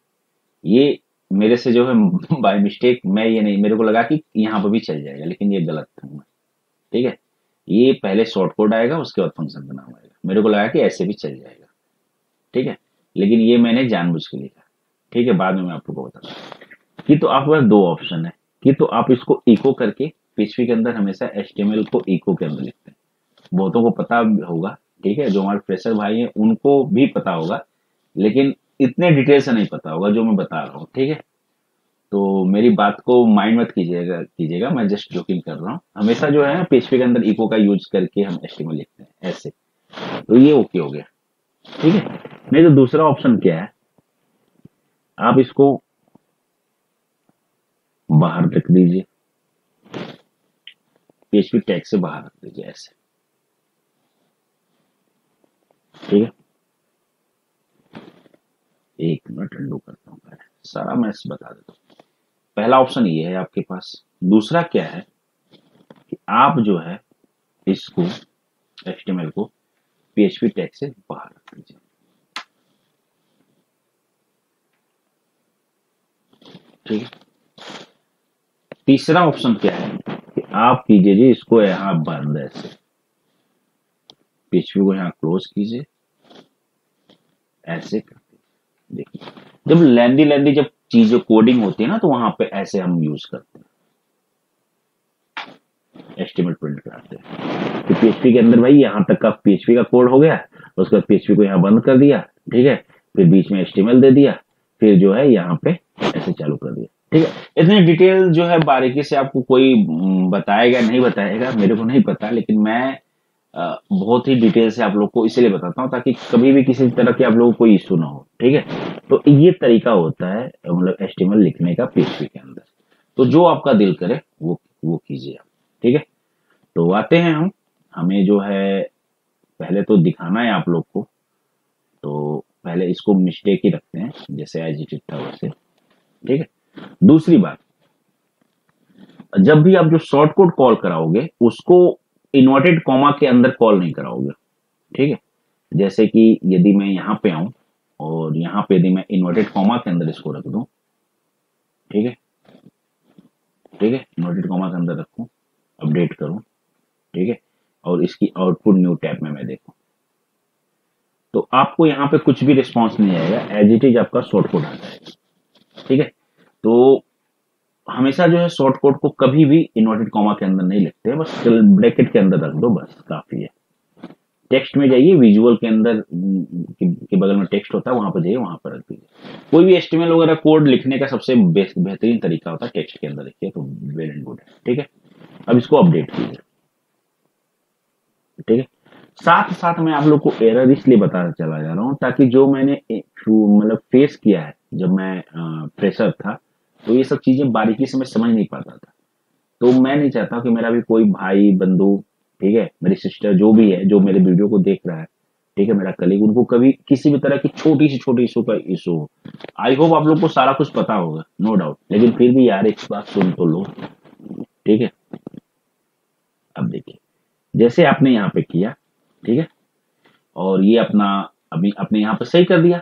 ये मेरे से जो है बाय मिस्टेक मैं ये नहीं, मेरे को लगा कि यहाँ पर भी चल जाएगा, लेकिन ये गलत था। ठीक है? ये पहले शॉर्ट कोड आएगा, उसके बाद फ़ंक्शन का नाम आएगा। मेरे को लगा कि ऐसे भी चल जाएगा। ठीक है? लेकिन ये मैंने जानबूझ के लिखा। ठीक है? बाद में मैं आपको बता कि तो आपके पास दो ऑप्शन है। कि तो आप इसको इको करके पीएचपी के अंदर हमेशा एच को इको के अंदर लिखते हैं। बहुतों को पता होगा, ठीक है? जो हमारे फ्रेशर भाई हैं, उनको भी पता होगा, लेकिन इतने डिटेल से नहीं पता होगा, जो मैं बता रहा हूँ। ठीक है? तो मेरी बात को माइंड मत कीजिएगा कीजिएगा, मैं जस्ट जोकिंग कर रहा हूँ। हमेशा जो है पीएचपी के अंदर इको का यूज़ करके हम एच लिखते हैं, ऐसे। तो ये ओके हो गया। ठीक है? नहीं तो दूसरा ऑप्शन क्या है? आप इसको बाहर रख दीजिए। पीएचपी टैग से बाहर रख दीजिए, ऐसे। ठीक है? एक मिनट अंडू करता हूँ सारा मैं बता देता हूँ। पहला ऑप्शन ये है आपके पास। दूसरा क्या है कि आप जो है इसको एच को पीएचपी टैग से बाहर रख दीजिए। ठीक है? तीसरा ऑप्शन क्या है कि आप कीजिए जी इसको यहाँ बंद ऐसे। पीएचपी को यहाँ क्लोज कीजिए। ऐसे कर देखिए, जब लेंदी लेंदी जब चीज़ें कोडिंग होती है ना तो वहाँ पे ऐसे हम यूज़ करते हैं। एस्टिमेट प्रिंट कराते हैं। तो पीएचपी के अंदर भाई, यहाँ तक का पीएचपी का कोड हो गया, उसके बाद पीएचपी को यहाँ बंद कर दिया, ठीक है? फिर बीच में एस्टिमल दे दिया, फिर जो है यहाँ पे ऐसे चालू कर दिया, ठीक है? इतनी डिटेल जो है बारीकी से आपको कोई बताएगा, नहीं बताएगा, मेरे को नहीं पता, लेकिन मैं बहुत ही डिटेल से आप लोग को इसलिए बताता हूँ ताकि कभी भी किसी तरह की आप लोगों को कोई इशू ना हो, ठीक है? तो ये तरीका होता है मतलब एस्टिमल लिखने का पीएचपी के अंदर। तो जो आपका दिल करे, वो वो कीजिए आप, ठीक है? तो आते हैं हम। हमें जो है, पहले तो दिखाना है आप लोग को। तो पहले इसको मिस्टेक ही रखते हैं, जैसे इट था वैसे ठीक है? दूसरी बात, जब भी आप जो शॉर्ट कोड कॉल कराओगे, उसको इन्वर्टेड कॉमा के अंदर कॉल नहीं कराओगे। ठीक है? जैसे कि यदि मैं यहाँ पे आऊँ और यहाँ पे यदि मैं इन्वर्टेड कॉमा के अंदर इसको रख दूँ, ठीक है? ठीक है? इन्वर्टेड कॉमा के अंदर रखूँ अपडेट करूँ, ठीक है? और इसकी आउटपुट न्यू टैब में मैं देखूँ। तो आपको यहाँ पे कुछ भी रिस्पॉन्स नहीं आएगा एज इट इज़ आपका शॉर्ट कोड आ जाएगा। ठीक है? तो हमेशा जो है शॉर्ट कोड को कभी भी इन्वर्टेड कॉमा के अंदर नहीं लिखते बस ब्रैकेट के अंदर रख दो बस काफ़ी है। टेक्स्ट में जाइए विजुअल के अंदर के, बगल में टेक्स्ट होता है वहाँ पर जाइए वहाँ पर रख दीजिए। कोई भी एस्टिमेल वगैरह कोड लिखने का सबसे बेहतरीन तरीका होता है टेक्स्ट के अंदर लिखिए तो वेल एंड गुड है ठीक है? अब इसको अपडेट कीजिए। ठीक है? साथ साथ मैं आप लोग को एरर इसलिए बताना चला जा रहा हूँ ताकि जो मैंने मतलब फेस किया है जब मैं फ्रेशर था तो ये सब चीज़ें बारीकी से मैं समझ नहीं पाता था। तो मैं नहीं चाहता कि मेरा भी कोई भाई, बंधु, ठीक है, मेरी सिस्टर जो भी है, जो मेरे वीडियो को देख रहा है, ठीक है, मेरा कलीग उनको कभी किसी भी तरह की छोटी सी छोटी इशू का इशू हो। आई होप आप लोग को सारा कुछ पता होगा नो डाउट लेकिन फिर भी यार, एक बात सुन तो लो, ठीक है? अब देखिए, जैसे आपने यहाँ पे किया, ठीक है, और ये अपना, अभी अपने यहाँ पे सही कर दिया,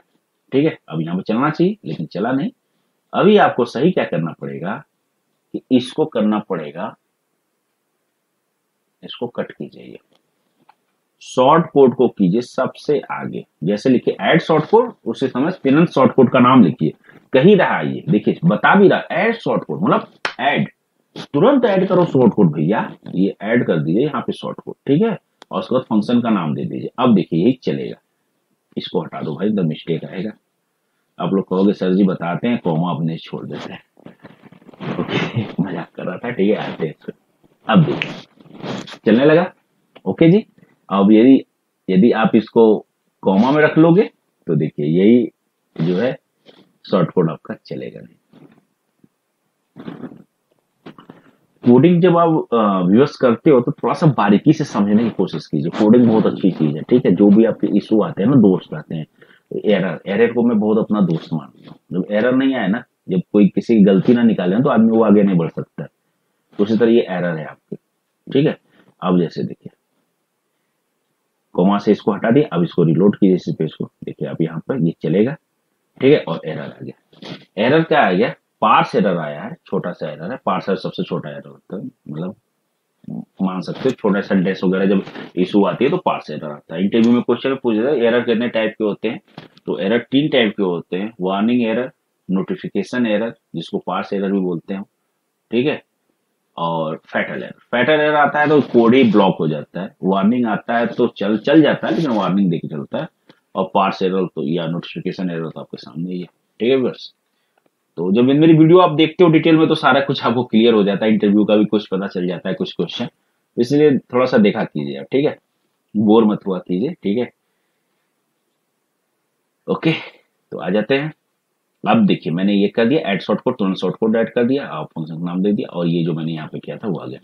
ठीक है, अब यहाँ पे चलना चाहिए, लेकिन चला नहीं। अभी आपको सही क्या करना पड़ेगा कि इसको करना पड़ेगा, इसको कट कीजिए। शॉर्ट कोड को कीजिए सबसे आगे। जैसे लिखिए एड शॉर्ट कोड उसी समय स्पिनन शॉर्ट कोड का नाम लिखिए। कही रहा ये? देखिए, बता भी रहा एड शॉर्ट कोड मतलब ऐड तुरंत ऐड करो शॉर्ट कोड भैया। ये ऐड कर दीजिए यहाँ पे शॉर्ट कोड ठीक है? और उसके बाद फ़ंक्शन का नाम दे दीजिए। अब देखिए, यही चलेगा। इसको हटा दो भाई द मिस्टेक आएगा। आप लोग कहोगे, सर जी, बताते हैं, कौमा अपने छोड़ देते हैं। ओके, मज़ाक कर रहा था, ठीक है, आते हैं। अब देखिए, चलने लगा? ओके जी? अब यदि यदि आप इसको कॉमा में रख लोगे तो देखिए, यही जो है शॉर्ट कोड आपका चलेगा नहीं। कोडिंग जब आप व्यूअर्स करते हो तो थोड़ा सा बारीकी से समझने की कोशिश कीजिए। कोडिंग बहुत अच्छी चीज़ है, ठीक है? जो भी आपके इशू आते हैं ना, दोस्त आते हैं एरर एरर को मैं बहुत अपना दोस्त मानता हूँ। जब एरर नहीं आए ना, जब कोई किसी की गलती ना निकाले तो आदमी वो आगे नहीं बढ़ सकता तो उसी तरह ये एरर है आपके। ठीक है? अब जैसे देखिए। कोमा से इसको हटा दिया, अब इसको रिलोड कीजिए इस पेज को देखिए, अब यहाँ पर ये चलेगा। ठीक है? और एरर आ गया। एरर क्या आ गया? पार्स एरर आया है, छोटा सा एरर है। पार्स एरर सबसे छोटा एरर होता है। मतलब मान सकते हो छोटा सेंटेंस वगैरह जब इशू आती है तो पार्स एरर आता है। इंटरव्यू में क्वेश्चन पूछ रहे एरर कितने टाइप के होते हैं? तो एरर तीन टाइप के होते हैं। वार्निंग एरर नोटिफिकेशन एरर जिसको पार्स एरर भी बोलते हैं ठीक है? और फैटल एरर फैटल एरर आता है तो कोड ही ब्लॉक हो जाता है। वार्निंग आता है तो चल चल जाता है, लेकिन वार्निंग देके चलता है। और पार्स एरर तो या नोटिफिकेशन एरर तो आपके सामने ही है। ठीक है तो जब मेरी वीडियो आप देखते हो डिटेल में तो सारा कुछ आपको क्लियर हो जाता है। इंटरव्यू का भी कुछ पता चल जाता है, कुछ क्वेश्चन इसलिए थोड़ा सा देखा कीजिए आप, ठीक है? बोर मत हुआ कीजिए, ठीक है? ओके तो आ जाते हैं। अब देखिए, मैंने ये कर दिया एड शॉर्ट कोड तुरंत शॉर्ट कोड ऐड कर दिया, आप फ़ंक्शन का नाम दे दिया, और ये जो मैंने यहाँ पे किया था, वो आ गया।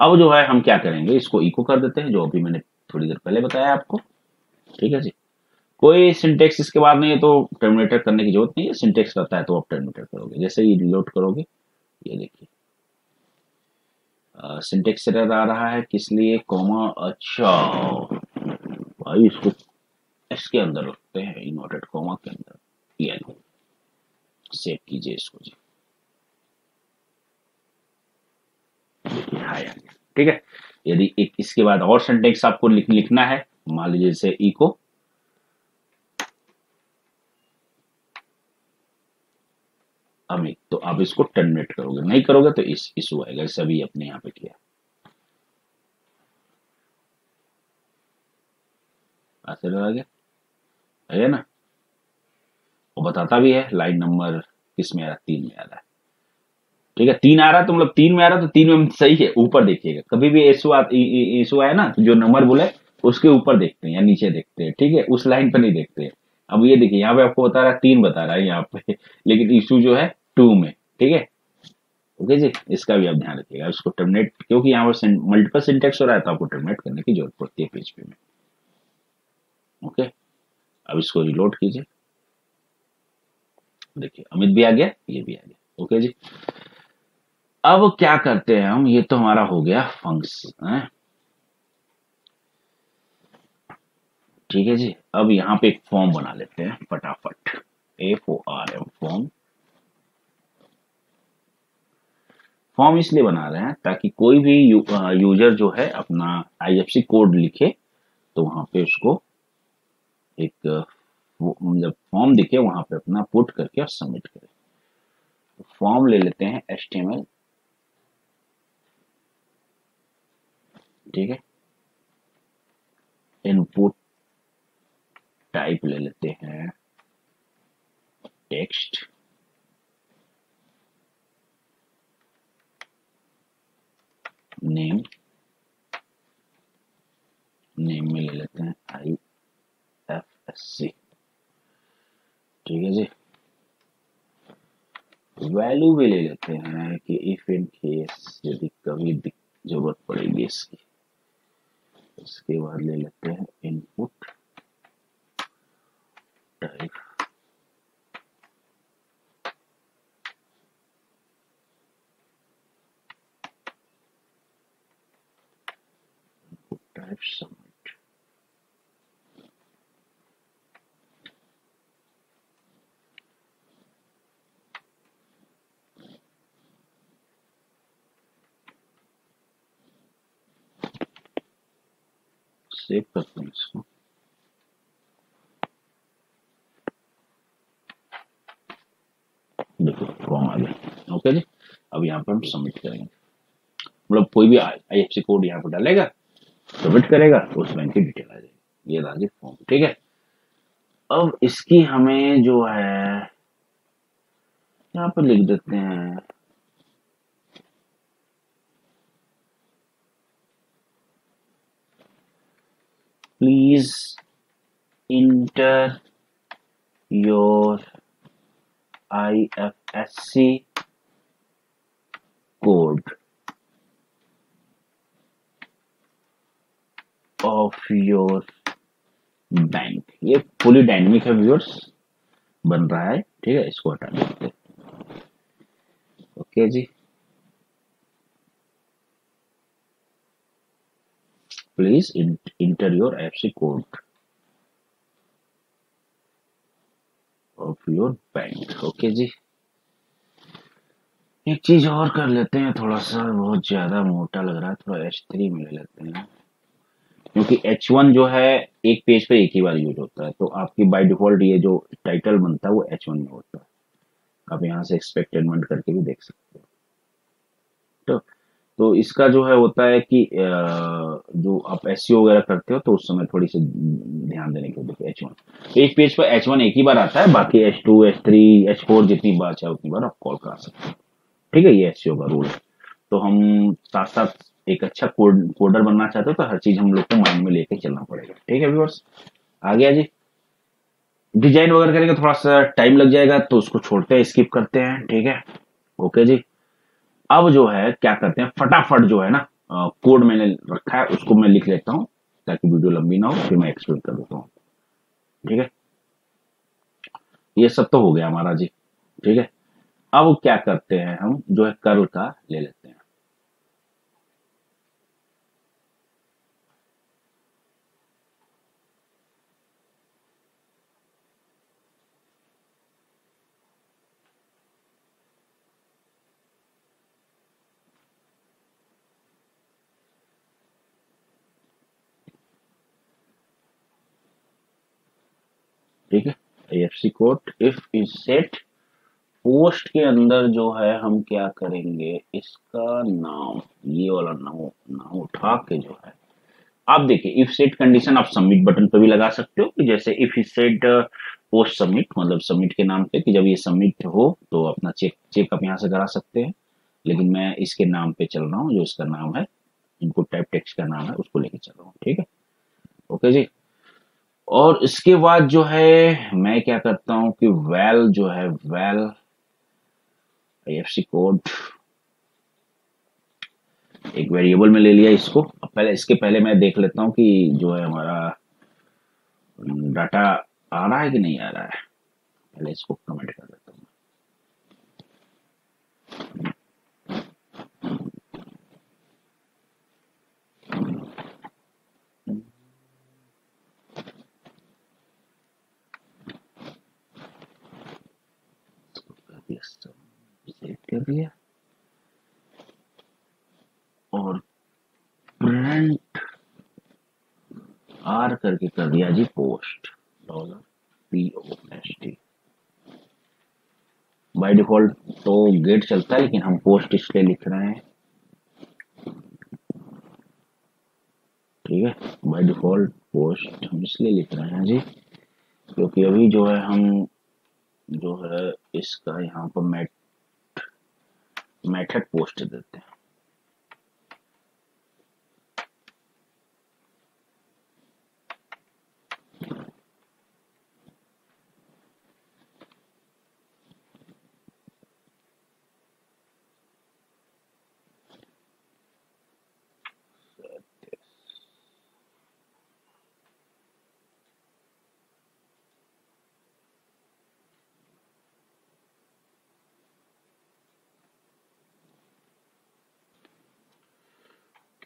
अब जो है, हम क्या करेंगे, इसको इको कर देते हैं, जो अभी मैंने थोड़ी देर पहले बताया आपको। ठीक है जी? कोई सिंटेक्स इसके बाद नहीं है तो टर्मिनेटर करने की ज़रूरत नहीं है। सिंटेक्स करता है तो आप टर्मिनेटर करोगे। जैसे ही रिलोड करोगे ये देखिए। सिंटेक्स एरर आ रहा है। किस लिए? कॉमा अच्छा। भाई इसको इसके अंदर रखते हैं। इनवर्टेड कॉमा के अंदर। ये सेव कीजिए इसको जी। ठीक है? यदि एक इसके बाद और सेंटेक्स आपको लिख, लिखना है मान लीजिए जैसे इको अमित तो आप इसको टर्मिनेट करोगे। नहीं करोगे तो इस इशू आएगा सभी अपने यहाँ पे किया। गया ना? वो बताता भी है लाइन नंबर किसमें आ रहा तीन में आ रहा है। ठीक है, तीन आ रहा है तो मतलब तीन में आ रहा है तो तीन में सही है, ऊपर देखिएगा। कभी भी इशू इशू आया ना तो जो नंबर बोले, उसके ऊपर देखते हैं या नीचे देखते हैं। ठीक है, उस लाइन पर नहीं देखते हैं। अब ये देखिए, यहाँ पे आपको बता रहा है, तीन बता रहा है यहाँ पे। लेकिन इशू जो है टू में, ठीक है? ओके जी, इसका भी आप ध्यान रखिएगा, इसको टर्मिनेट क्योंकि यहाँ पर मल्टीपल सिंटेक्स हो रहा है तो आपको टर्मिनेट करने की ज़रूरत पड़ती है पीएचपी में। ओके अब इसको रिलोड कीजिए। देखिए, अमित भी आ गया, ये भी आ गया। ओके जी? अब क्या करते हैं हम? ये तो हमारा हो गया फ़ंक्शन ठीक है जी? अब यहाँ पे एक फॉर्म बना लेते हैं, फटाफट। F O R M form form इसलिए बना रहे हैं ताकि कोई भी यू, आ, यूज़र जो है अपना आईएफसी कोड लिखे तो वहाँ पे उसको एक जब फॉर्म दिखे वहाँ पे अपना पुट करके और सबमिट करें। तो फॉर्म ले लेते हैं एच ठीक है? इनपुट टाइप ले लेते हैं। टेक्स्ट नेम नेम में ले लेते हैं आई एफ़ एस सी ठीक है जी? वैल्यू भी ले लेते हैं कि इफ़ इन केस यदि कभी ज़रूरत पड़ेगी इसकी। इसके बाद ले लेते हैं input type type submit save करते हैं इसको देखो आ गया ओके जी अब यहाँ पर हम सबमिट करेंगे मतलब कोई भी आई एफ़ सी कोड यहाँ पर डालेगा सबमिट करेगा तो उस बैंक की डिटेल आ जाएगी। ये रहा फॉर्म ठीक है? अब इसकी हमें जो है, यहाँ पर लिख देते हैं। Please enter your I F S C code of your bank ये फुली डायनेमिक है व्यूअर्स बन रहा है, ठीक है? इसको हटा देते okay ji. Please enter your F C code of your bank okay जी। एक चीज़ और कर लेते हैं, थोड़ा सा, बहुत ज़्यादा मोटा लग रहा है, थोड़ा एच थ्री में ले लेते हैं। क्योंकि एच वन जो है, एक पेज पे एक ही बार यूज़ होता है। तो आपकी बाय डिफ़ॉल्ट ये जो टाइटल बनता है, वो एच वन में होता है। आप यहाँ से एक्सपेक्टेडमेंट करके भी देख सकते हो। तो तो इसका जो है होता है कि जो आप एस वगैरह करते हो तो उस समय थोड़ी सी ध्यान देने की देखो एच वन एक पेज पर एच वन एक ही बार आता है, बाकी H two H three H four जितनी बार चाहे उतनी बार आप कॉल करा सकते हो। ठीक है, ये एस का रूल है। तो हम साथ साथ एक अच्छा कोड, कोडर बनना चाहते हो तो हर चीज़ हम लोग को माइंड में लेके चलना पड़ेगा। ठीक है व्यूअर्स आ गया जी डिज़ाइन वगैरह करेंगे, थोड़ा सा टाइम लग जाएगा तो उसको छोड़ते हैं स्किप करते हैं, ठीक है? ओके जी। अब जो है, क्या करते हैं, फटाफट जो है ना कोड मैंने रखा है, उसको मैं लिख लेता हूँ, ताकि वीडियो लंबी ना हो, फिर मैं एक्सप्लेन कर देता हूँ। ठीक है? ये सब तो हो गया हमारा जी। ठीक है? अब क्या करते हैं हम, जो है कर्ल का ले लेते हैं। ठीक है? I F C if is set post के अंदर जो है, हम क्या करेंगे? इसका नाम, ये वाला नाम नाम उठा के जो है, आप देखिए इफ़ सेट कंडीशन आप सबमिट बटन पर भी लगा सकते हो कि जैसे if is set post submit मतलब सबमिट के नाम पे कि जब ये सबमिट हो तो अपना चेक चेक आप यहाँ से करा सकते हैं। लेकिन मैं इसके नाम पे चल रहा हूँ, जो इसका नाम है इनको टाइप टेक्स्ट का नाम है, उसको लेके चल रहा हूँ, ठीक है? ओके जी? और इसके बाद जो है, मैं क्या करता हूँ कि वेल जो है वेल आईएफसी कोड एक वेरिएबल में ले लिया इसको। अब पहले, इसके पहले मैं देख लेता हूँ कि जो है हमारा डाटा आ रहा है कि नहीं आ रहा है। पहले इसको कमेंट कर देता हूँ सेव कर दिया और प्रिंट आर करके कर दिया जी post dollar P O S T by default तो गेट चलता है, लेकिन हम पोस्ट इसलिए लिख रहे हैं। ठीक है? बाय डिफ़ॉल्ट पोस्ट हम इसलिए लिख रहे हैं जी, क्योंकि अभी जो है हम जो है इसका यहाँ पर मेट मेथड पोस्ट देते हैं।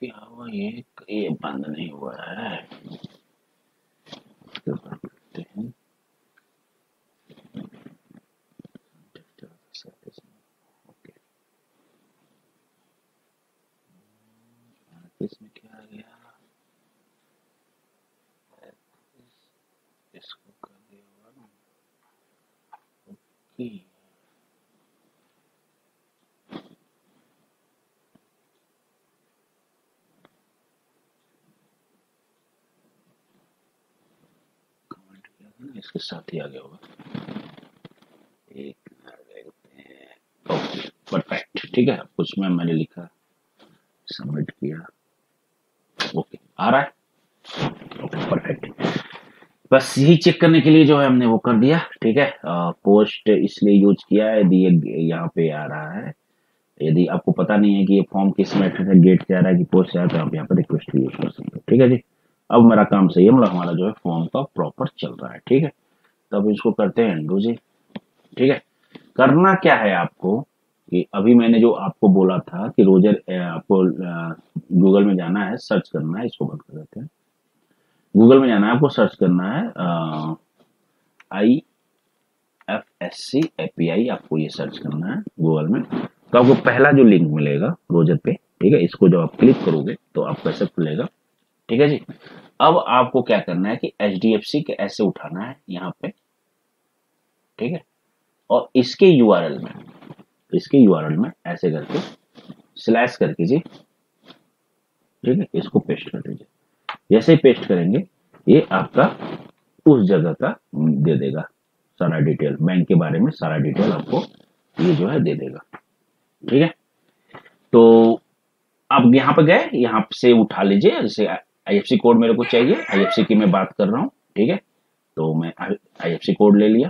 क्या हुआ ये ये बंद नहीं हुआ है। इसमें क्या गया? इसको इसके साथ ही आ गया होगा। एक परफेक्ट ठीक है कुछ में मैंने लिखा सबमिट किया। ओके आ रहा है? ओके परफेक्ट बस यही चेक करने के लिए जो है हमने वो कर दिया ठीक है? आ, पोस्ट इसलिए यूज़ किया है यदि यहाँ पे आ रहा है। यदि आपको पता नहीं है कि ये फॉर्म किस मेथड से गेट से आ रहा है कि पोस्ट से आ रहा है तो आप यहाँ पर रिक्वेस्ट यूज़ कर सकते हो ठीक है जी? अब मेरा काम सही है मतलब हमारा जो है फॉर्म का प्रॉपर चल रहा है, ठीक है? तब इसको करते हैं एंडू जी, ठीक है? करना क्या है आपको कि अभी मैंने जो आपको बोला था कि रोजर आपको गूगल में जाना है सर्च करना है, इसको बंद कर देते हैं। गूगल में जाना है, आपको सर्च करना है I F S C A P I आपको ये सर्च करना है गूगल में। तो आपको पहला जो लिंक मिलेगा रोजर पे, ठीक है? इसको जब आप क्लिक करोगे तो आपको ऐसे खुलेगा। ठीक है जी? अब आपको क्या करना है कि एच डी एफ़ सी के ऐसे उठाना है यहाँ पे, ठीक है? और इसके यू आर एल में, इसके यू आर एल में ऐसे करके स्लैश करके जी ठीक है? इसको पेस्ट कर दीजिए जैसे ही पेस्ट करेंगे, ये आपका उस जगह का दे देगा सारा डिटेल बैंक के बारे में सारा डिटेल आपको ये जो है दे देगा। ठीक है? तो आप यहाँ पर गए, यहाँ से उठा लीजिए, जैसे आईएफसी कोड मेरे को चाहिए। आईएफसी की मैं बात कर रहा हूँ, ठीक है? तो मैं आईएफसी कोड ले लिया,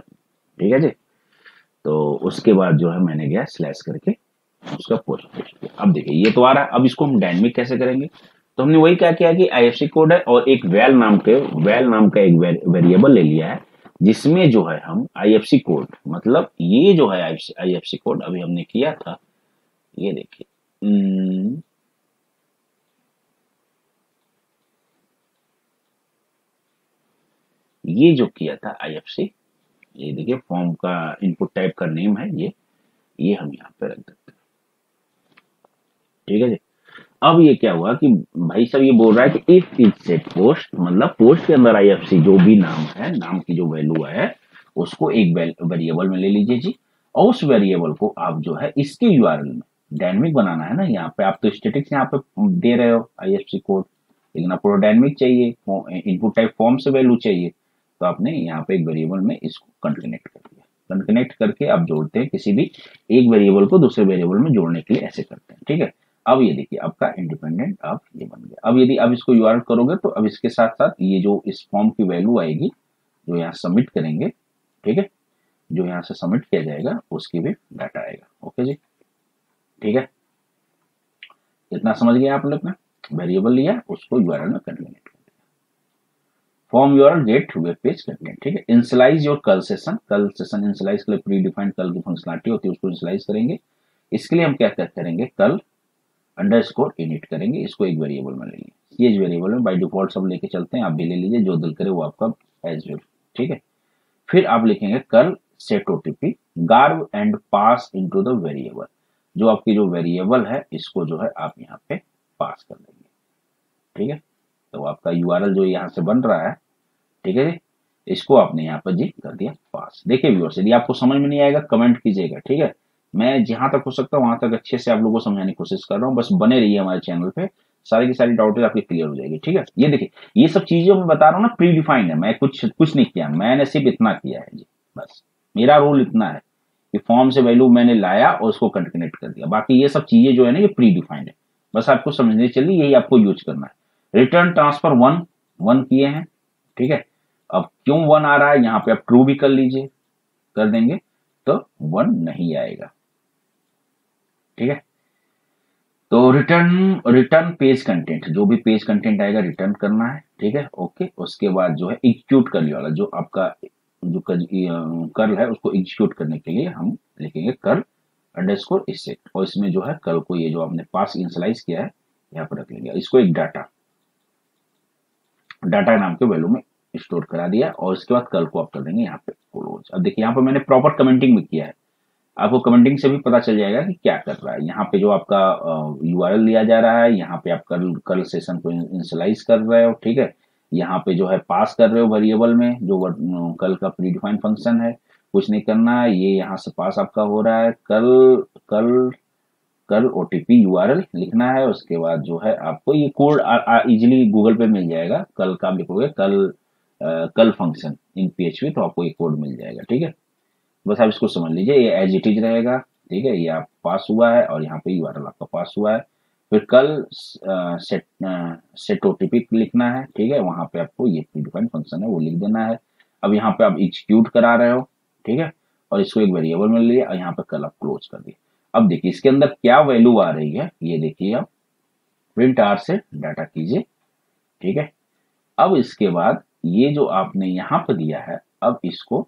ठीक है जी? तो उसके बाद जो है मैंने गया स्लैश करके उसका पोस्ट पोस्ट किया। अब देखिए, ये तो आ रहा है। अब इसको हम डायनमिक कैसे करेंगे? तो हमने वही क्या किया कि आईएफसी कोड है और एक वेल नाम के वेल नाम का एक वेरिएबल ले लिया है, जिसमें जो है हम आईएफसी कोड मतलब ये जो है आईएफसी कोड अभी हमने किया था, ये देखिए। ये जो किया था आईएफसी ये देखिए फॉर्म का इनपुट टाइप का नेम है ये ये हम यहाँ पे रख देते हैं। ठीक है जी? अब ये क्या हुआ कि भाई साहब ये बोल रहा है कि इफ़ इट सेट पोस्ट मतलब पोस्ट के अंदर आईएफसी जो भी नाम है, नाम की जो वैल्यू है, उसको एक वेरिएबल में ले लीजिए जी, और उस वेरिएबल को आप जो है इसके यूआरएल में डायनमिक बनाना है ना यहाँ पे। आप तो स्टेटिक्स यहाँ पे दे रहे हो आईएफसी कोड लेकिन आपको डायनमिक चाहिए इनपुट टाइप फॉर्म से वैल्यू चाहिए। तो आपने यहाँ पे एक वेरिएबल में इसको कंटिनेक्ट कर दिया। कंटिनेक्ट करके आप जोड़ते हैं किसी भी एक वेरिएबल को दूसरे वेरिएबल में जोड़ने के लिए ऐसे करते हैं, ठीक है? अब ये देखिए, आपका इंडिपेंडेंट अब ये बन गया। अब यदि अब इसको यूआरएल करोगे तो अब इसके साथ साथ ये जो इस फॉर्म की वैल्यू आएगी, जो यहाँ सबमिट करेंगे, ठीक है? जो यहाँ से सबमिट किया जाएगा, उसकी भी डाटा आएगा। ओके जी? ठीक है? इतना समझ गया आप लोग ने? वेरिएबल लिया, उसको यूआरएल में continue form your get web page content ठीक है? Initialise your curl session curl session initialise के लिए प्री डिफाइंड कल की फंक्शनलिटी होती है, उसको इंसलाइज करेंगे। इसके लिए हम क्या क्या करेंगे? कल अंडर स्कोर इनिट करेंगे। इसको एक वेरिएबल में लेंगे। ये वेरिएबल में बाई डिफ़ॉल्ट सब लेके चलते हैं। आप भी ले लीजिए, जो दिल करे वो आपका एज वेल ठीक है? फिर आप लिखेंगे curl set O OTP garb and pass into the variable जो आपकी जो वेरिएबल है, इसको जो है आप यहाँ पे पास कर देंगे। ठीक है? तो आपका यूआरएल जो यहाँ से बन रहा है ठीक है। इसको आपने यहाँ पर जी कर दिया, पास। देखिए व्यूअर्स यदि आपको समझ में नहीं आएगा कमेंट कीजिएगा, ठीक है? मैं जहाँ तक हो सकता हूँ, वहाँ तक अच्छे से आप लोगों को समझाने की कोशिश कर रहा हूँ। बस बने रहिए हमारे चैनल पे। सारी की सारी डाउट आपकी क्लियर हो जाएगी, ठीक है? ये देखिए, ये सब चीज़ें मैं बता रहा हूँ ना प्री डिफाइंड है। मैं कुछ कुछ नहीं किया। मैंने सिर्फ़ इतना किया है जी, बस। मेरा रोल इतना है कि फॉर्म से वैल्यू मैंने लाया और उसको कंटिनेट कर दिया। बाकी ये सब चीज़ें जो है ना, ये प्री डिफाइंड है। बस आपको समझने चलिए, यही आपको यूज़ करना है। रिटर्न ट्रांसफ़र वन वन किए हैं, ठीक है? अब क्यों वन आ रहा है? यहाँ पे आप ट्रू भी कर लीजिए, कर देंगे तो वन नहीं आएगा। ठीक है? तो रिटर्न रिटर्न पेज कंटेंट जो भी पेज कंटेंट आएगा रिटर्न करना है, ठीक है? ओके उसके बाद जो है एग्जीक्यूट कर लिया वाला, जो आपका, जो कर्ल है, उसको एग्जीक्यूट करने के लिए हम लिखेंगे कर्ल अंडरस्कोर इससे और इसमें जो है कल को ये जो आपने पास इंसलाइज किया है, यहाँ पर रख लेंगे। इसको एक डाटा डाटा नाम के वैल्यू में स्टोर करा दिया और उसके बाद कल को आप कर देंगे यहाँ पे क्लोज अब देखिए, यहाँ पे मैंने प्रॉपर कमेंटिंग भी किया है। आपको कमेंटिंग से भी पता चल जाएगा कि क्या कर रहा है। यहाँ पे जो आपका यू आर लिया जा रहा है, यहाँ पे आप कल कल सेशन को इंसलाइज कर रहे हो, ठीक है? यहाँ पे जो है पास कर रहे हो वेरिएबल में, जो कल का प्री डिफाइंड फ़ंक्शन है, कुछ नहीं करना है, ये यहाँ से पास आपका हो रहा है। Curl curl curl O T P you लिखना है, उसके बाद जो है आपको ये कोड इजिली गूगल पे मिल जाएगा। कल का आप लिखोगे, कल कल फ़ंक्शन इन पी एच तो आपको ये कोड मिल जाएगा, ठीक है? बस आप इसको समझ लीजिए, ये एज इट इज़ रहेगा, ठीक है? ये आप पास हुआ है और यहाँ पे यू आर आपका पास हुआ है। फिर कल सेट सेट ओटीपी लिखना है, ठीक है? वहाँ पे आपको ये डिफाइन फ़ंक्शन है, वो लिख देना है। अब यहाँ पे आप एग्जीक्यूट करा रहे हो, ठीक है? और इसको एक वेरिएबल में लिया और यहाँ पे कल आप क्लोज कर दिए। अब देखिए, इसके अंदर क्या वैल्यू आ रही है? ये देखिए आप प्रिंट आर से डाटा कीजिए, ठीक है? अब इसके बाद ये जो आपने यहाँ पर दिया है, अब इसको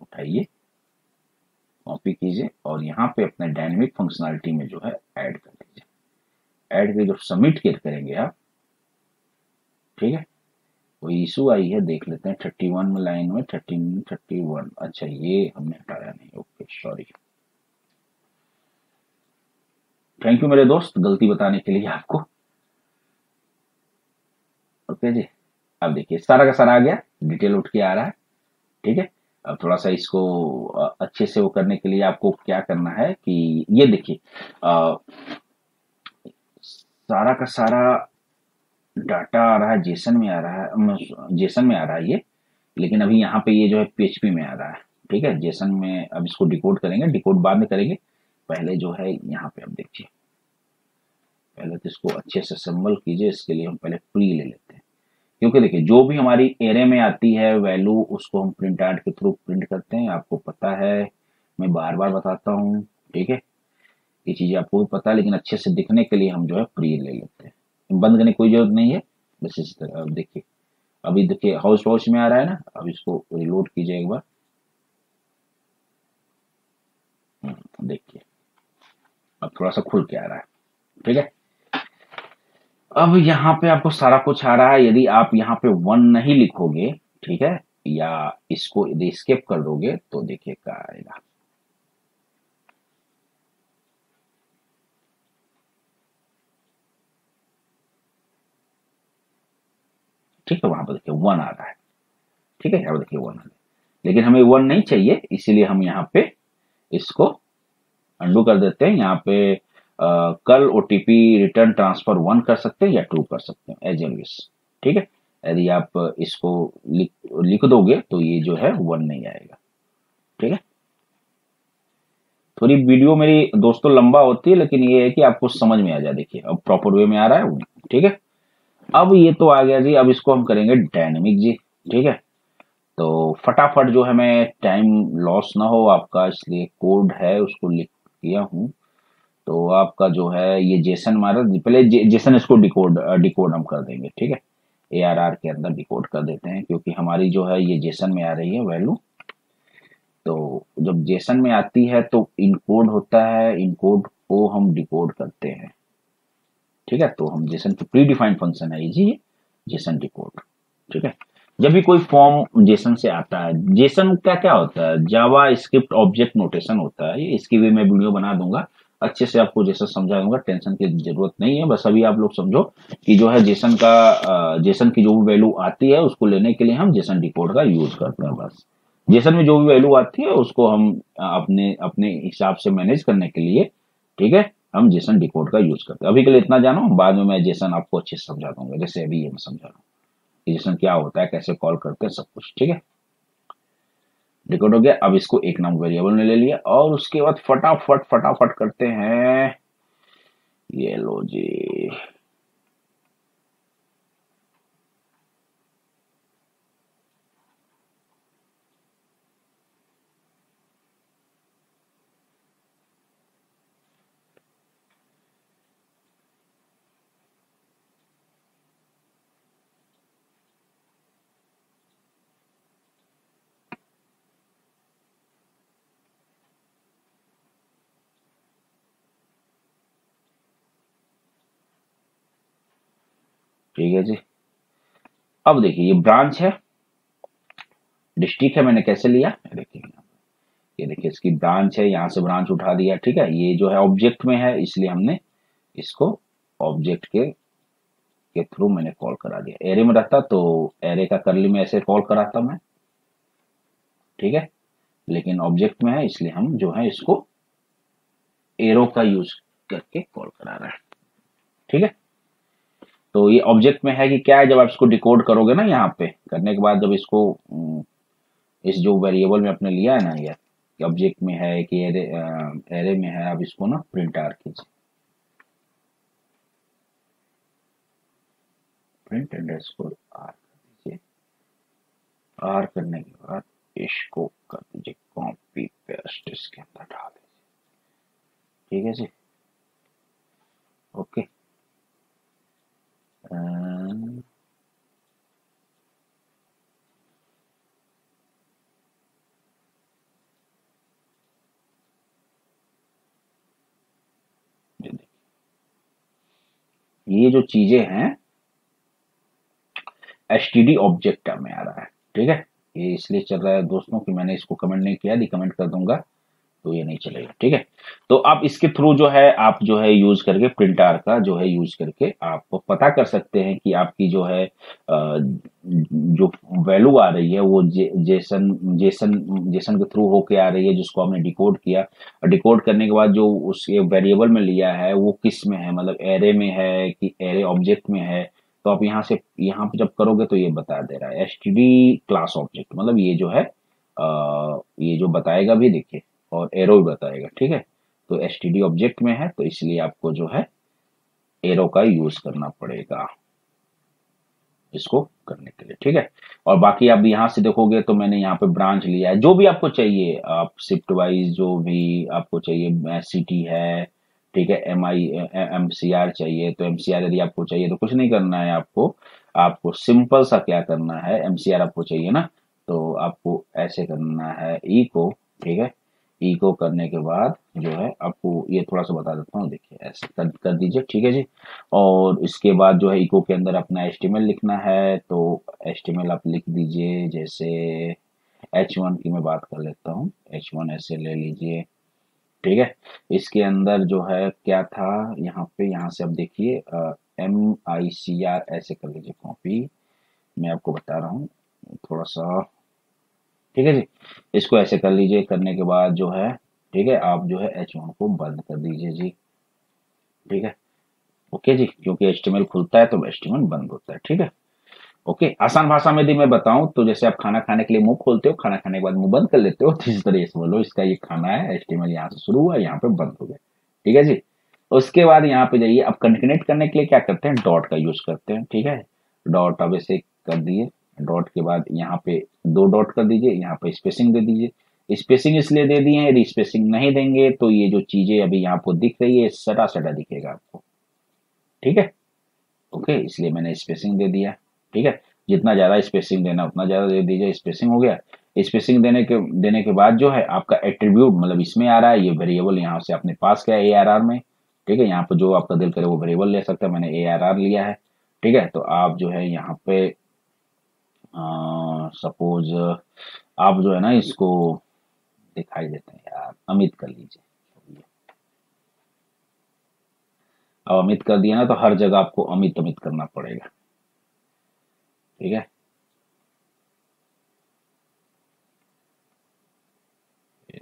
उठाइए कॉपी कीजिए और यहाँ पे अपने डायनेमिक फंक्शनलिटी में जो है ऐड कर दीजिए ऐड करके जब सबमिट करेंगे आप, ठीक है? कोई इशू आई है, देख लेते हैं थर्टी वन में लाइन में थर्टी थर्टी वन अच्छा ये हमने हटाया नहीं ओके सॉरी थैंक यू मेरे दोस्त, गलती बताने के लिए आपको। ओके जी। अब देखिए सारा का सारा आ गया डिटेल उठ के आ रहा है, ठीक है? अब थोड़ा सा इसको अच्छे से वो करने के लिए आपको क्या करना है कि, ये देखिए सारा का सारा डाटा आ रहा है जेसन में आ रहा है जेसन में आ रहा है ये, लेकिन अभी यहाँ पे ये जो है पीएचपी में आ रहा है, ठीक है? जेसन में अब इसको डिकोड करेंगे डिकोड बाद में करेंगे, पहले जो है यहाँ पे अब देखिए, पहले तो इसको अच्छे से सिंबल कीजिए, इसके लिए हम पहले प्री ले लेते हैं। क्योंकि देखिए जो भी हमारी एरे में आती है वैल्यू उसको हम प्रिंट आर्ट के थ्रू प्रिंट करते हैं। आपको पता है मैं बार बार बताता हूँ ठीक है? ये चीज़ें आपको भी पता है लेकिन अच्छे से दिखने के लिए हम जो है प्री ले लेते हैं। बंद करने कोई ज़रूरत नहीं है। बस इस तरह अब देखिए अभी देखिए हाउस वॉश में आ रहा है ना? अब इसको रिलोड कीजिए एक बार। हम्म, देखिए अब थोड़ा सा खुल के आ रहा है ठीक है? अब यहाँ पे आपको सारा कुछ आ रहा है, यदि आप यहाँ पे वन नहीं लिखोगे, ठीक है, या इसको यदि स्केप कर दोगे तो देखिए क्या आएगा। ठीक है, वहाँ पर देखिए वन आ रहा है। ठीक है, यहाँ देखिए वन आ रहा है। लेकिन हमें वन नहीं चाहिए, इसीलिए हम यहाँ पे इसको अंडू कर देते हैं। यहाँ पे कल ओटीपी रिटर्न ट्रांसफ़र वन कर सकते हैं या टू कर सकते हैं एज एलविस ठीक है? यदि आप इसको लिख दोगे तो ये जो है वन नहीं आएगा। ठीक है? थोड़ी वीडियो मेरी दोस्तों लंबा होती है, लेकिन ये है कि आपको समझ में आ जाए। देखिए, अब प्रॉपर वे में आ रहा है ठीक है? अब ये तो आ गया जी, अब इसको हम करेंगे डायनेमिक जी। ठीक है? तो फटाफट जो है मैं टाइम लॉस ना हो, आपका इसलिए कोड है, उसको लिख दिया हूँ। तो आपका जो है ये जेसन मारा पहले जे, जेसन इसको डिकोड डिकोड हम कर देंगे ठीक है? ए आर आर के अंदर डिकोड कर देते हैं क्योंकि हमारी जो है ये जेसन में आ रही है वैल्यू तो जब जेसन में आती है तो इनकोड होता है इनकोड को हम डिकोड करते हैं ठीक है? तो हम जेसन की प्री डिफाइंड फ़ंक्शन है जी जेसन डिकोड ठीक है? जब भी कोई फॉर्म जेसन से आता है जेसन का क्या होता है? जावा स्क्रिप्ट ऑब्जेक्ट नोटेशन होता है इसकी भी मैं वीडियो बना दूँगा। अच्छे से आपको जैसा समझा दूँगा टेंशन की ज़रूरत नहीं है। बस अभी आप लोग समझो कि जो है जेसन का जेसन की जो भी वैल्यू आती है, उसको लेने के लिए हम जेसन डिकोड का यूज़ करते हैं बस। जेसन में जो भी वैल्यू आती है, उसको हम अपने अपने हिसाब से मैनेज करने के लिए, ठीक है, हम जेसन डिकोड का यूज़ करते हैं। अभी के लिए इतना जानो, बाद में मैं जेसन आपको अच्छे से समझा दूँगा, जैसे अभी ये मैं समझा रहा हूँ जेसन क्या होता है, कैसे कॉल करते हैं, सब कुछ, ठीक है? डिकोड हो गया। अब इसको एक नाम वेरिएबल ने ले लिया और उसके बाद फटाफट फटाफट करते हैं। ये लो जी। ठीक है जी। अब देखिए, ये ब्रांच है। डिस्ट्रिक्ट है, मैंने कैसे लिया? देखिए, ये देखिए, इसकी ब्रांच है, यहाँ से ब्रांच उठा दिया, ठीक है? ये जो है ऑब्जेक्ट में है, इसलिए हमने इसको ऑब्जेक्ट के के थ्रू मैंने कॉल करा दिया। एरे में रहता तो एरे का करली में ऐसे कॉल कराता मैं, ठीक है? लेकिन ऑब्जेक्ट में है, इसलिए हम जो है इसको एरो का यूज़ करके कॉल करा रहे हैं, ठीक है? तो ये ऑब्जेक्ट में है कि क्या है जब आप इसको डिकोड करोगे ना यहाँ पे, करने के बाद जब इसको इस जो वेरिएबल में आपने लिया है ना ये ऑब्जेक्ट में है, कि एरे एरे में है, आप इसको ना प्रिंट आर कीजिए। प्रिंट अंडरस्कोर आर कर दीजिए। आर करने के बाद इसको कर दीजिए कॉपी पेस्ट इसके अंदर डाल दीजिए। ठीक है जी? ओके। Um, ये जो चीज़ें हैं एस टी डी ऑब्जेक्ट में आ रहा है, ठीक है? ये इसलिए चल रहा है दोस्तों कि मैंने इसको कमेंट नहीं किया कमेंट कर दूँगा। तो ये नहीं चलेगा ठीक है? तो आप इसके थ्रू जो है आप जो है यूज़ करके प्रिंटर का जो है यूज़ करके आप पता कर सकते हैं कि आपकी जो है जो वैल्यू आ रही है वो जेसन जेसन जेसन के थ्रू होके आ रही है जिसको हमने डिकोड किया। डिकोड करने के बाद जो उसके वेरिएबल में लिया है वो किसमें है? मतलब एरे में है कि एरे ऑब्जेक्ट में है? तो आप यहाँ से यहाँ पे जब करोगे तो ये बता दे रहा है एस क्लास ऑब्जेक्ट मतलब ये जो है आ, ये जो बताएगा भी देखिए। और एरो भी बताएगा, ठीक है? तो एसटीडी ऑब्जेक्ट में है तो इसलिए आपको जो है एरो का यूज़ करना पड़ेगा इसको करने के लिए, ठीक है? और बाकी आप यहाँ से देखोगे तो मैंने यहाँ पे ब्रांच लिया है। जो भी आपको चाहिए, आप शिफ्ट वाइज जो भी आपको चाहिए सिटी है, ठीक है? M I M C R चाहिए तो एम सी आर यदि आपको चाहिए तो कुछ नहीं करना है आपको। आपको सिंपल सा क्या करना है एम सी आर आपको चाहिए ना तो आपको ऐसे करना है ई को ठीक है? ई को करने के बाद जो है आपको ये थोड़ा सा बता देता हूँ देखिए ऐसे कर, कर दीजिए ठीक है जी। और इसके बाद जो है इको के अंदर अपना एच लिखना है तो एच आप लिख दीजिए जैसे एच वन की मैं बात कर लेता हूँ। एच वन ऐसे ले लीजिए ठीक है। इसके अंदर जो है क्या था यहाँ पे यहाँ से आप देखिए एम आई सी आर ऐसे कर लीजिए कॉपी मैं आपको बता रहा हूँ थोड़ा सा ठीक है जी? इसको ऐसे कर लीजिए, करने के बाद जो है, ठीक है, आप जो है एच को बंद कर दीजिए जी। ठीक है? ओके जी, क्योंकि एच खुलता है तो एच बंद होता है, ठीक है? ओके, आसान भाषा में यदि मैं बताऊँ तो जैसे आप खाना खाने के लिए मुँह खोलते हो, खाना खाने के बाद मुँह बंद कर लेते हो तो इस तरह से बोलो इसका ये खाना है एच यहाँ से शुरू हुआ, यहाँ पे बंद हो गया। ठीक है जी? उसके बाद यहाँ पे जाइए, अब कनेक्ट करने के लिए क्या करते हैं? डॉट का यूज़ करते हैं, ठीक है? डॉट अब ऐसे कर दिए। डॉट के बाद यहाँ पे दो डॉट कर दीजिए, यहाँ पे स्पेसिंग दे दीजिए। स्पेसिंग इसलिए दे दिए यदि स्पेसिंग नहीं देंगे तो ये जो चीज़ें अभी यहाँ पर दिख रही है सटा सटा दिखेगा आपको। ठीक है? ओके इसलिए मैंने स्पेसिंग दे दिया। ठीक है? जितना ज़्यादा स्पेसिंग देना, उतना ज़्यादा दे दीजिए। स्पेसिंग हो गया। स्पेसिंग देने के देने के बाद जो है, आपका एट्रीब्यूट मतलब इसमें आ रहा है, ये वेरिएबल यहाँ से आपने पास किया ए आर आर में। ठीक है? यहाँ पे जो आपका दिल करे वो वेरिएबल ले सकता है। मैंने ए आर आर लिया है। ठीक है? तो आप जो है यहाँ पे सपोज़ आप जो है ना इसको दिखाई देते हैं, यार, अमित कर लीजिए अब अमित कर दिया ना तो हर जगह आपको अमित अमित करना पड़ेगा। ठीक है?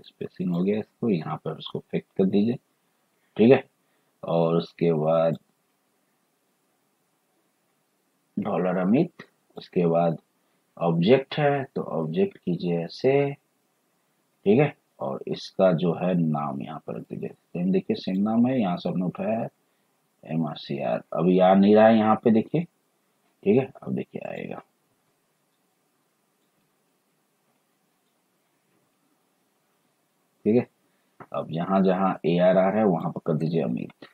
स्पेसिंग हो गया इसको, यहाँ पर उसको फिक्स कर दीजिए। ठीक है? और उसके बाद डॉलर अमित, उसके बाद ऑब्जेक्ट है तो ऑब्जेक्ट कीजिए ऐसे, ठीक है? और इसका जो है नाम यहाँ पर रख दीजिए। सेम देखिए सेम नाम है, यहाँ से उठाया है। एम आर सी आर अभी आ नहीं रहा है यहाँ पे, देखिए। ठीक है? अब देखिए, आएगा। ठीक है? अब यहाँ जहाँ ए आर आर है, वहाँ पर कर दीजिए अमित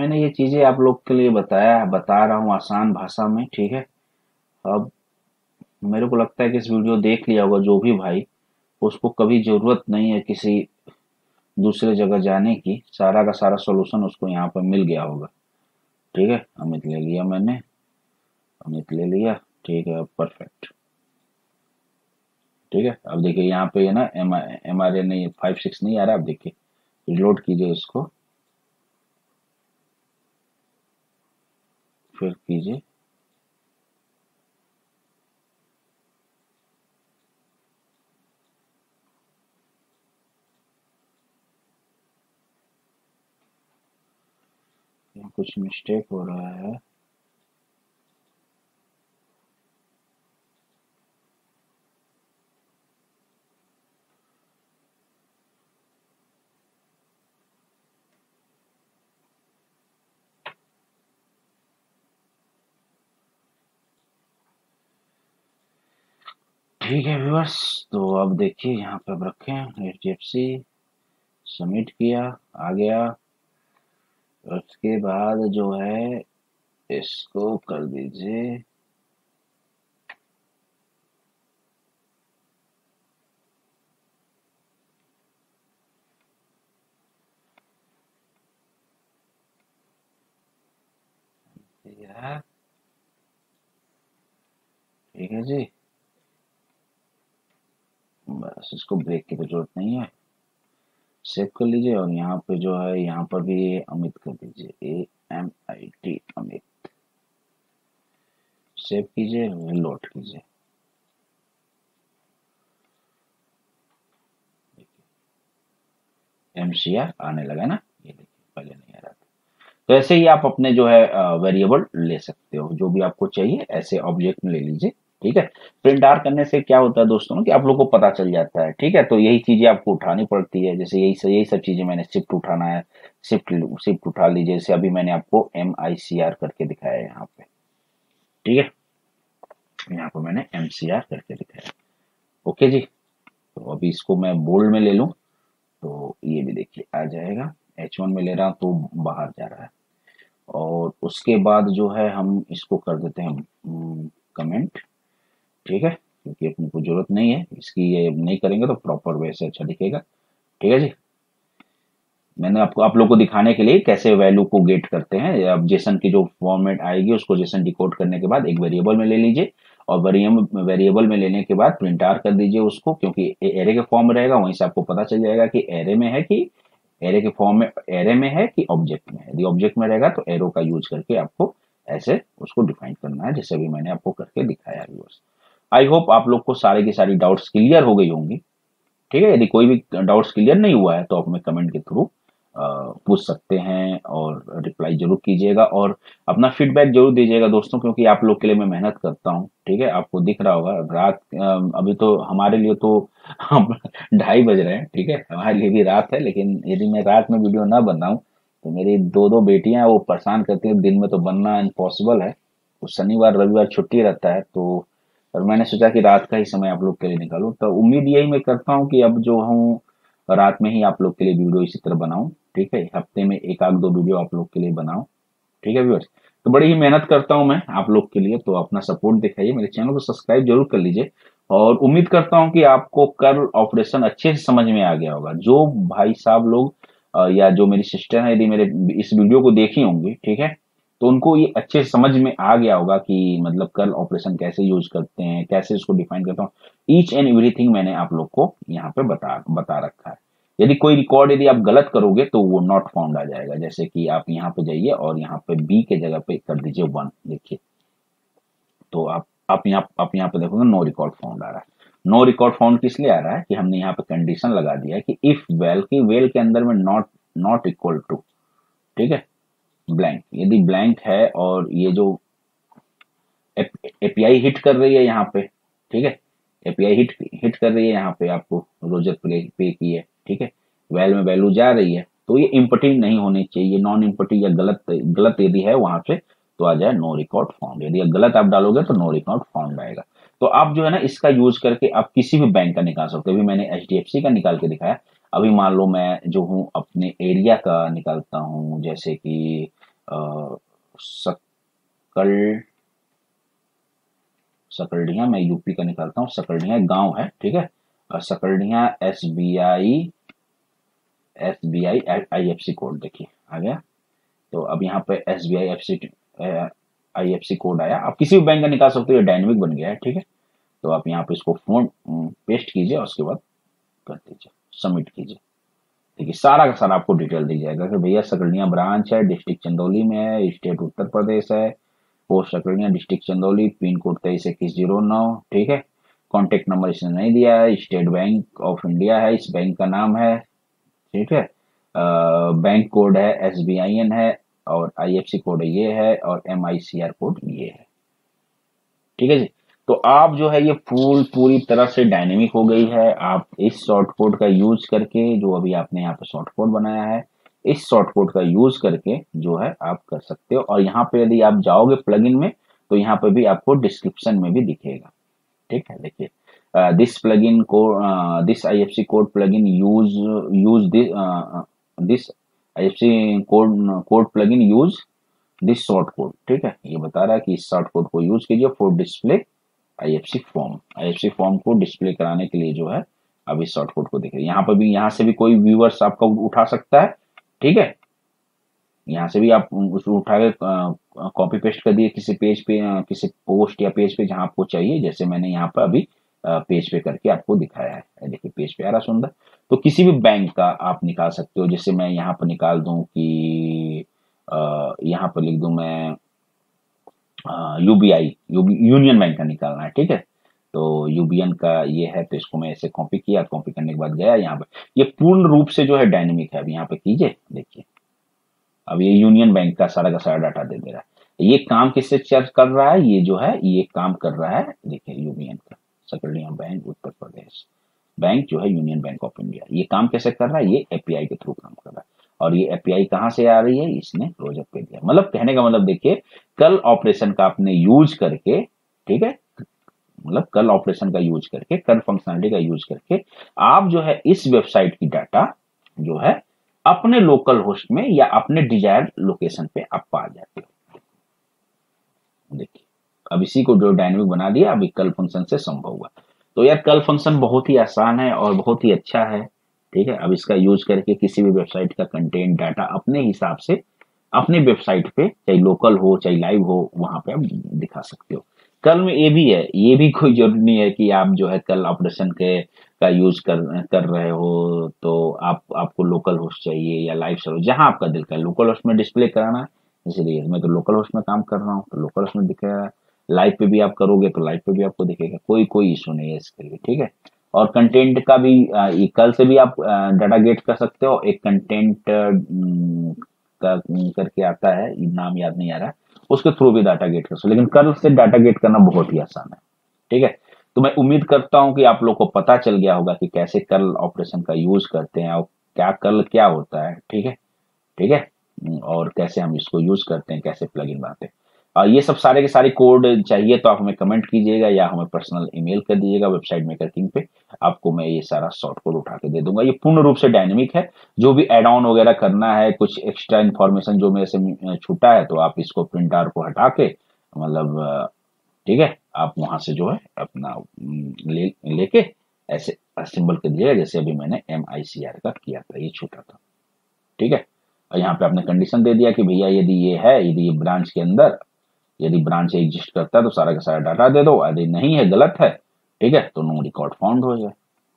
मैंने ये चीज़ें आप लोग के लिए बताया है बता रहा हूँ आसान भाषा में, ठीक है? अब मेरे को लगता है कि इस वीडियो देख लिया होगा जो भी भाई, उसको कभी ज़रूरत नहीं है किसी दूसरे जगह जाने की। सारा का सारा सॉल्यूशन उसको यहाँ पर मिल गया होगा। ठीक है? अमित ले लिया मैंने। अमित ले लिया। ठीक है परफेक्ट ठीक है? अब देखिए, यहाँ पे ना M R N five six नहीं आ रहा। आप देखिए रिलोड कीजिए इसको। फिर कीजिए। कुछ मिस्टेक हो रहा है। ठीक है व्यूअर्स तो अब देखिए यहाँ पे अब रखे H D F C submit किया, आ गया। उसके बाद जो है, इसको कर दीजिए। ठीक है जी। बस, इसको ब्रेक की तो ज़रूरत नहीं है। सेव कर लीजिए और यहाँ पे जो है, यहाँ पर भी अमित कर दीजिए। A M I T Amit. Save कीजिए लोड कीजिए। एम सी आर आने लगा ना? ये देखिए, पहले नहीं आ रहा था। तो ऐसे ही आप अपने जो है वेरिएबल ले सकते हो। जो भी आपको चाहिए, ऐसे ऑब्जेक्ट में ले लीजिए। ठीक है? प्रिंट आर करने से क्या होता है दोस्तों कि आप लोग को पता चल जाता है ठीक है? तो यही चीज़ें आपको उठानी पड़ती है जैसे यही यही सब चीज़ें मैंने शिफ्ट उठाना है शिफ्ट शिफ्ट उठा लीजिए जैसे अभी मैंने आपको एम आई सी आर करके दिखाया है यहाँ पे ठीक है? यहाँ पे मैंने एम सी आर करके दिखाया ओके जी? तो अभी इसको मैं बोल्ड में ले लू तो ये भी देखिए आ जाएगा। एच वन में ले रहा तो बाहर जा रहा है। और उसके बाद जो है हम इसको कर देते हैं कमेंट हम्म, ठीक है? क्योंकि अपने को ज़रूरत नहीं है, इसकी ये नहीं करेंगे तो प्रॉपर वे से अच्छा दिखेगा। ठीक है जी? मैंने आपको, आप लोग को दिखाने के लिए कैसे वैल्यू को गेट करते हैं। अब जेसन की जो फॉर्मेट आएगी, उसको जेसन डिकोड करने के बाद एक वेरिएबल में ले लीजिए और वेरिएबल में लेने के बाद प्रिंट आर कर दीजिए उसको, क्योंकि एरे के फॉर्म रहेगा, वहीं से आपको पता चल जाएगा कि एरे में है कि एरे के फॉर्म में एरे में है कि ऑब्जेक्ट में है। यदि ऑब्जेक्ट में रहेगा तो एरो का यूज़ करके आपको ऐसे उसको डिफाइन करना है, जैसे भी मैंने आपको करके दिखाया व्यूअर्स आई होप आप लोग को सारे की सारी डाउट्स क्लियर हो गई होंगी। ठीक है? यदि कोई भी डाउट्स क्लियर नहीं हुआ है तो आप हमें कमेंट के थ्रू पूछ सकते हैं और रिप्लाई ज़रूर कीजिएगा और अपना फीडबैक ज़रूर दीजिएगा दोस्तों, क्योंकि आप लोग के लिए मैं मेहनत करता हूँ। ठीक है? आपको दिख रहा होगा, रात अभी तो हमारे लिए तो हम ढाई बज रहे हैं। ठीक है? हमारे लिए भी रात है, लेकिन यदि मैं रात में वीडियो ना बनाऊँ तो मेरी दो दो बेटियाँ वो परेशान करती हैं। दिन में तो बनना इम्पॉसिबल है। शनिवार, रविवार छुट्टी रहता है तो और मैंने सोचा कि रात का ही समय आप लोग के लिए निकालूं। तो उम्मीद यही मैं करता हूँ कि अब जो हूँ, रात में ही आप लोग के लिए वीडियो इसी तरह बनाऊँ, ठीक है? हफ़्ते में एक आध दो वीडियो आप लोग के लिए बनाऊँ, ठीक है व्यूअर्स तो बड़ी ही मेहनत करता हूँ मैं आप लोग के लिए तो अपना सपोर्ट दिखाइए, मेरे चैनल को सब्सक्राइब ज़रूर कर लीजिए। और उम्मीद करता हूँ कि आपको कर ऑपरेशन अच्छे से समझ में आ गया होगा। जो भाई साहब लोग या जो मेरी सिस्टर है, यदि मेरे इस वीडियो को देखी होंगी, ठीक है? तो उनको ये अच्छे समझ में आ गया होगा कि मतलब कर्ल ऑपरेशन कैसे यूज़ करते हैं, कैसे इसको डिफाइन करता हूँ। ईच एंड एवरीथिंग मैंने आप लोग को यहाँ पे बता बता रखा है। यदि कोई रिकॉर्ड यदि आप गलत करोगे तो वो नॉट फाउंड आ जाएगा। जैसे कि आप यहाँ पे जाइए और यहाँ पे बी के जगह पे कर दीजिए वन देखिए। तो आप आप यहाँ आप यहाँ पे देखोगे नो रिकॉर्ड फाउंड आ रहा है। नो रिकॉर्ड फाउंड किस लिए आ रहा है कि हमने यहाँ पे कंडीशन लगा दिया है कि इफ़ वेल की वेल के अंदर में नॉट नॉट इक्वल टू ठीक है? ब्लैंक यदि ब्लैंक है और ये जो एपीआई हिट कर रही है यहाँ पे, ठीक है? एपीआई हिट हिट कर रही है यहाँ पे आपको रोजर पे पे की है, ठीक है? वैल में वैल्यू जा रही है तो ये इम्पटिव नहीं होनी चाहिए। नॉन इम्पटिव या गलत गलत यदि है वहाँ से तो आ जाए नो रिकॉर्ड फाउंड यदि गलत आप डालोगे तो नो रिकॉर्ड फाउंड आएगा। तो आप जो है ना, इसका यूज़ करके आप किसी भी बैंक का निकाल सकते हो। अभी मैंने एचडीएफसी का निकाल के दिखाया। अभी मान लो मैं जो हूँ, अपने एरिया का निकालता हूँ, जैसे कि सकल, सकलडिया मैं यूपी का निकालता हूँ, सकलडिया गाँव है, ठीक है? Sakaldiha S B I S B I I F C code देखिए, आ गया। तो अब यहाँ पे S B I F C I F C code आया। आप किसी भी बैंक का निकाल सकते हो, ये डायनेमिक बन गया है, ठीक है? तो आप यहाँ पे इसको फ़ोन पेस्ट कीजिए और उसके बाद कर दीजिए सबमिट कीजिए देखिए, सारा का सारा आपको डिटेल दी जाएगा कि भैया सकलनिया ब्रांच है डिस्ट्रिक्ट चंदौली में है स्टेट उत्तर प्रदेश है। Post Sakalnia district Chandauli, pin code तेईस इक्कीस ज़ीरो नौ, ठीक है? कॉन्टेक्ट नंबर इसने नहीं दिया है। स्टेट बैंक ऑफ़ इंडिया है, इस बैंक का नाम है, ठीक है? बैंक कोड है एस बी आई एन है, और आई एफ़ सी कोड ये है, और M I C R code ये है। ठीक है जी? तो आप जो है ये फूल पूरी तरह से डायनेमिक हो गई है। आप इस शॉर्ट कोड का यूज़ करके जो अभी आपने यहाँ पे शॉर्ट कोड बनाया है, इस शॉर्ट कोड का यूज़ करके जो है आप कर सकते हो। और यहाँ पे यदि आप जाओगे प्लगइन में तो यहाँ पे भी आपको डिस्क्रिप्शन में भी दिखेगा। ठीक है? देखिए this plugin code this I F C code plugin use use this I F C code code plugin use this short code ठीक है? ये बता रहा है कि इस शॉर्ट कोड को यूज़ कीजिए for display IFSC form IFSC form को डिस्प्ले कराने के लिए जो है अब इस शॉर्ट कोड को देखिए यहाँ पर भी, यहाँ से भी कोई व्यूवर्स आपका उठा सकता है, ठीक है? यहाँ से भी आप उसको उठा के कॉपी पेस्ट कर दिए किसी पेज पे किसी पोस्ट या पेज पे जहाँ आपको चाहिए, जैसे मैंने यहाँ पर अभी पेज पे करके आपको दिखाया है। देखिए पेज पे आ रहा सुंदर। तो किसी भी बैंक का आप निकाल सकते हो। जैसे मैं यहाँ पर निकाल दूँ कि यहाँ पर लिख दूँ मैं यूबीआई यूनियन बैंक का निकालना है, ठीक है? तो यूबीएन का ये है तो इसको मैं ऐसे कॉपी किया कॉपी करने के बाद गया यहाँ पे। ये पूर्ण रूप से जो है डायनेमिक है, अब यहाँ पे कीजिए, देखिए। अब ये यूनियन बैंक का सारा का सारा डाटा दे दे रहा है। ये काम किससे चर्च कर रहा है? ये जो है, ये काम कर रहा है, देखिए यूनियन का सकलिया बैंक, उत्तर प्रदेश। बैंक जो है यूनियन बैंक ऑफ़ इंडिया ये काम कैसे कर रहा है? ये एपीआई के थ्रू काम कर रहा है। और ये एपीआई कहाँ से आ रही है? इसने प्रोजेक्ट पे दिया। मतलब कहने का मतलब देखिए, कल ऑपरेशन का आपने यूज़ करके, ठीक है? मतलब कल ऑपरेशन का यूज़ करके, कल फंक्शनलिटी का यूज़ करके, आप जो है इस वेबसाइट की डाटा जो है, अपने लोकल होस्ट में या अपने डिज़ायर लोकेशन पे आप पा जाते हो। देखिए, अब इसी को जो डायनेमिक बना दिया, अभी कल फ़ंक्शन से संभव हुआ। तो यार, कल फ़ंक्शन बहुत ही आसान है और बहुत ही अच्छा है। ठीक है? अब इसका यूज़ करके किसी भी वेबसाइट का कंटेंट डाटा अपने हिसाब से, अपने वेबसाइट पे, चाहे लोकल हो, चाहे लाइव हो, वहाँ पे आप दिखा सकते हो। कल में ये भी है, ये भी कोई ज़रूरी नहीं है कि आप जो है कल ऑपरेशन के, का यूज़ कर कर रहे हो तो आप, आपको लोकल होस्ट चाहिए या लाइव सर्वर जहाँ आपका दिल का लोकल होस्ट में डिस्प्ले कराना है, इसलिए मैं तो लोकल होस्ट में काम कर रहा हूँ तो लोकल होस्ट में दिखेगा लाइव पे भी आप करोगे तो लाइव पे भी आपको दिखेगा। कोई कोई इशू नहीं है इसके लिए, ठीक है? और कंटेंट का भी कल से भी आप डाटा गेट कर सकते हो। एक कंटेंट का, करके आता है, नाम याद नहीं आ रहा है, उसके थ्रू भी डाटा गेट कर सकते लेकिन कल से डाटा गेट करना बहुत ही आसान है, ठीक है? तो मैं उम्मीद करता हूँ कि आप लोग को पता चल गया होगा कि कैसे कल ऑपरेशन का यूज़ करते हैं और क्या कल क्या होता है, ठीक है? ठीक है? और कैसे हम इसको यूज़ करते हैं, कैसे प्लग इन बनाते हैं। ये सब सारे के सारे कोड चाहिए तो आप हमें कमेंट कीजिएगा या हमें पर्सनल ईमेल कर दीजिएगा वेबसाइट मेकर किंग पे। आपको मैं ये सारा शॉर्ट कोड उठा के दे दूँगा। ये पूर्ण रूप से डायनेमिक है। जो भी एड ऑन वगैरह करना है, कुछ एक्स्ट्रा इन्फॉर्मेशन जो मेरे से छूटा है तो आप इसको प्रिंट आर को हटा के मतलब ठीक है, आप वहाँ से जो है अपना ले, लेके ऐसे सिंबल कर दिया जैसे अभी मैंने एम आई सी आर का किया था, ये छूटा था। ठीक है? और यहाँ पे आपने कंडीशन दे दिया कि भैया यदि ये है, यदि ये ब्रांच के अंदर यदि ब्रांच एग्जिस्ट करता है तो सारा का सारा डाटा दे दो। यदि नहीं है, गलत है, ठीक है तो नो रिकॉर्ड फाउंड हो जाए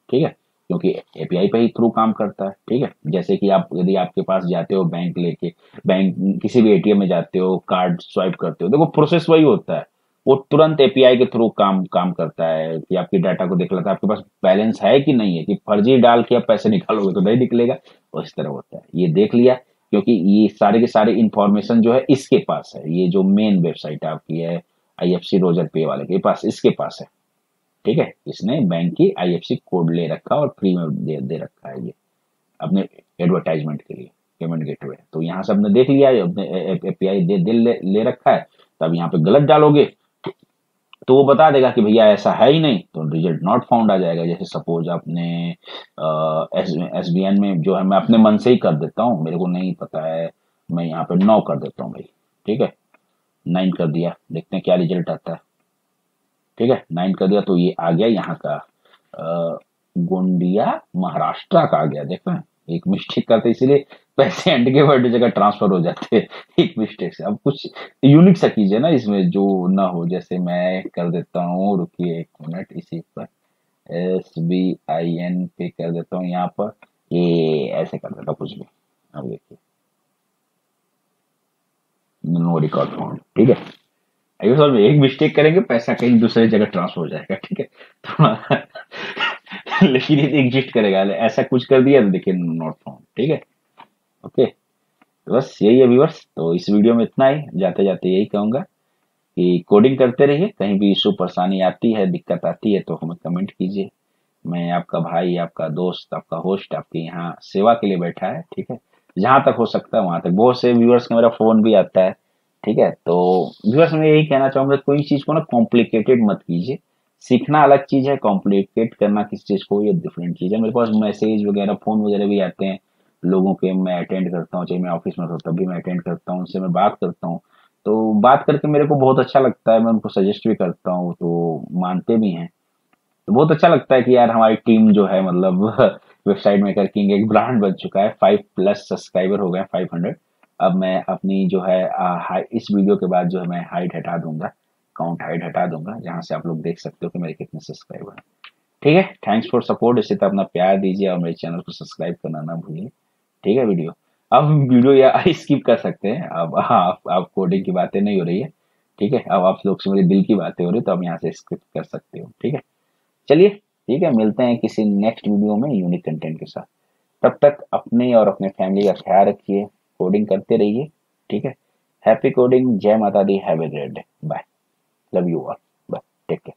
ठीक है, क्योंकि एपीआई पे ही थ्रू काम करता है, ठीक है। जैसे कि आप, यदि आपके पास जाते हो बैंक लेके बैंक किसी भी एटीएम में जाते हो कार्ड स्वाइप करते हो, देखो प्रोसेस वही होता है। वो तुरंत एपीआई के थ्रू काम काम करता है कि आपकी डाटा को देख लेता है, आपके पास बैलेंस है कि नहीं है, कि फर्जी डाल के आप पैसे निकालोगे तो नहीं निकलेगा और इस तरह होता है। ये देख लिया क्योंकि ये सारे के सारे इंफॉर्मेशन जो है इसके पास है। ये जो मेन वेबसाइट आपकी है आई एफ़ सी रोजर पे वाले के पास इसके पास है। ठीक है? इसने बैंक की आई एफ़ सी कोड ले रखा और फ्री में दे, दे रखा है ये। अपने एडवर्टाइजमेंट के लिए पेमेंट गेटवे तो यहाँ से आपने देख लिया है अपने एपीआई दे, दे ले, ले रखा है। तब यहाँ पे गलत डालोगे तो वो बता देगा कि भैया ऐसा है ही नहीं तो रिज़ल्ट नॉट फाउंड आ जाएगा। जैसे सपोज़ आपने एस बी एन में जो है, मैं अपने मन से ही कर देता हूँ, मेरे को नहीं पता है, मैं यहाँ पे नौ कर देता हूँ भाई, ठीक है? नाइन कर दिया, देखते हैं क्या रिज़ल्ट आता है। ठीक है? नाइन कर दिया तो ये आ गया यहाँ का गोंडिया महाराष्ट्र का आ गया, देखते हैं। एक मिस्टेक करते, इसीलिए पैसे एंड के वर्ड जगह ट्रांसफ़र हो जाते। एक मिस्टेक से। अब कुछ यूनिक सा कीजिए ना इसमें, जो ना हो। जैसे मैं कर देता हूँ, रुकिए एक मिनट इसी पर एस बी आई एन पे कर देता हूँ यहाँ पर। ये ऐसे कर देता कुछ भी। अब देखिए। नो रिकॉर्ड फाउंड ठीक है? एक मिस्टेक करेंगे, पैसा कहीं दूसरे जगह ट्रांसफ़र हो जाएगा। ठीक है? थोड़ा लेकिन एग्जिस्ट करेगा। ऐसा कुछ कर दिया तो देखिए नॉट फाउंड ठीक है? ओके तो बस यही है व्यूअर्स तो इस वीडियो में इतना ही। जाते जाते यही कहूँगा कि कोडिंग करते रहिए। कहीं भी इशू परेशानी आती है, दिक्कत आती है तो हमें कमेंट कीजिए। मैं आपका भाई, आपका दोस्त, आपका होस्ट आपके यहाँ सेवा के लिए बैठा है, ठीक है? जहाँ तक हो सकता है, वहाँ तक। बहुत से व्यूअर्स का मेरा फ़ोन भी आता है, ठीक है? तो व्यूअर्स मैं यही कहना चाहूँगा, कोई चीज़ को ना कॉम्प्लिकेटेड मत कीजिए।
सीखना अलग चीज़ है कॉम्प्लिकेट करना किसी चीज़ को ये डिफरेंट चीज़ है। मेरे पास मैसेज वगैरह फ़ोन वगैरह भी आते हैं लोगों के मैं अटेंड करता हूँ चाहे मैं ऑफ़िस में रहता तब भी मैं अटेंड करता हूँ उनसे मैं बात करता हूँ। तो बात करके मेरे को बहुत अच्छा लगता है मैं उनको सजेस्ट भी करता हूँ तो मानते भी हैं। तो बहुत अच्छा लगता है कि यार हमारी टीम जो है मतलब वेबसाइट मेकर किंग एक ब्रांड बन चुका है फाइव प्लस सब्सक्राइबर हो गए फाइव हंड्रेड अब मैं अपनी जो है आ, इस वीडियो के बाद जो है मैं हाइट हटा दूँगा। काउंट हाइड हटा दूँगा, जहाँ से आप लोग देख सकते हो कि मेरे कितने सब्सक्राइबर हैं। ठीक है? थैंक्स फॉर सपोर्ट इसी तरह अपना प्यार दीजिए और मेरे चैनल को सब्सक्राइब करना ना भूलिए। ठीक है वीडियो अब वीडियो या स्किप कर सकते हैं। अब हाँ आप कोडिंग की बातें नहीं हो रही है। ठीक है? अब आप लोग से मेरे दिल की बातें हो रही है तो आप यहाँ से स्किप कर सकते हो। ठीक है? चलिए, ठीक है? मिलते हैं किसी नेक्स्ट वीडियो में यूनिक कंटेंट के साथ। तब तक अपने और अपने फैमिली का ख्याल रखिए कोडिंग करते रहिए। ठीक है? हैप्पी कोडिंग जय माता दी। Have great day bye Love you all. Bye. Take care.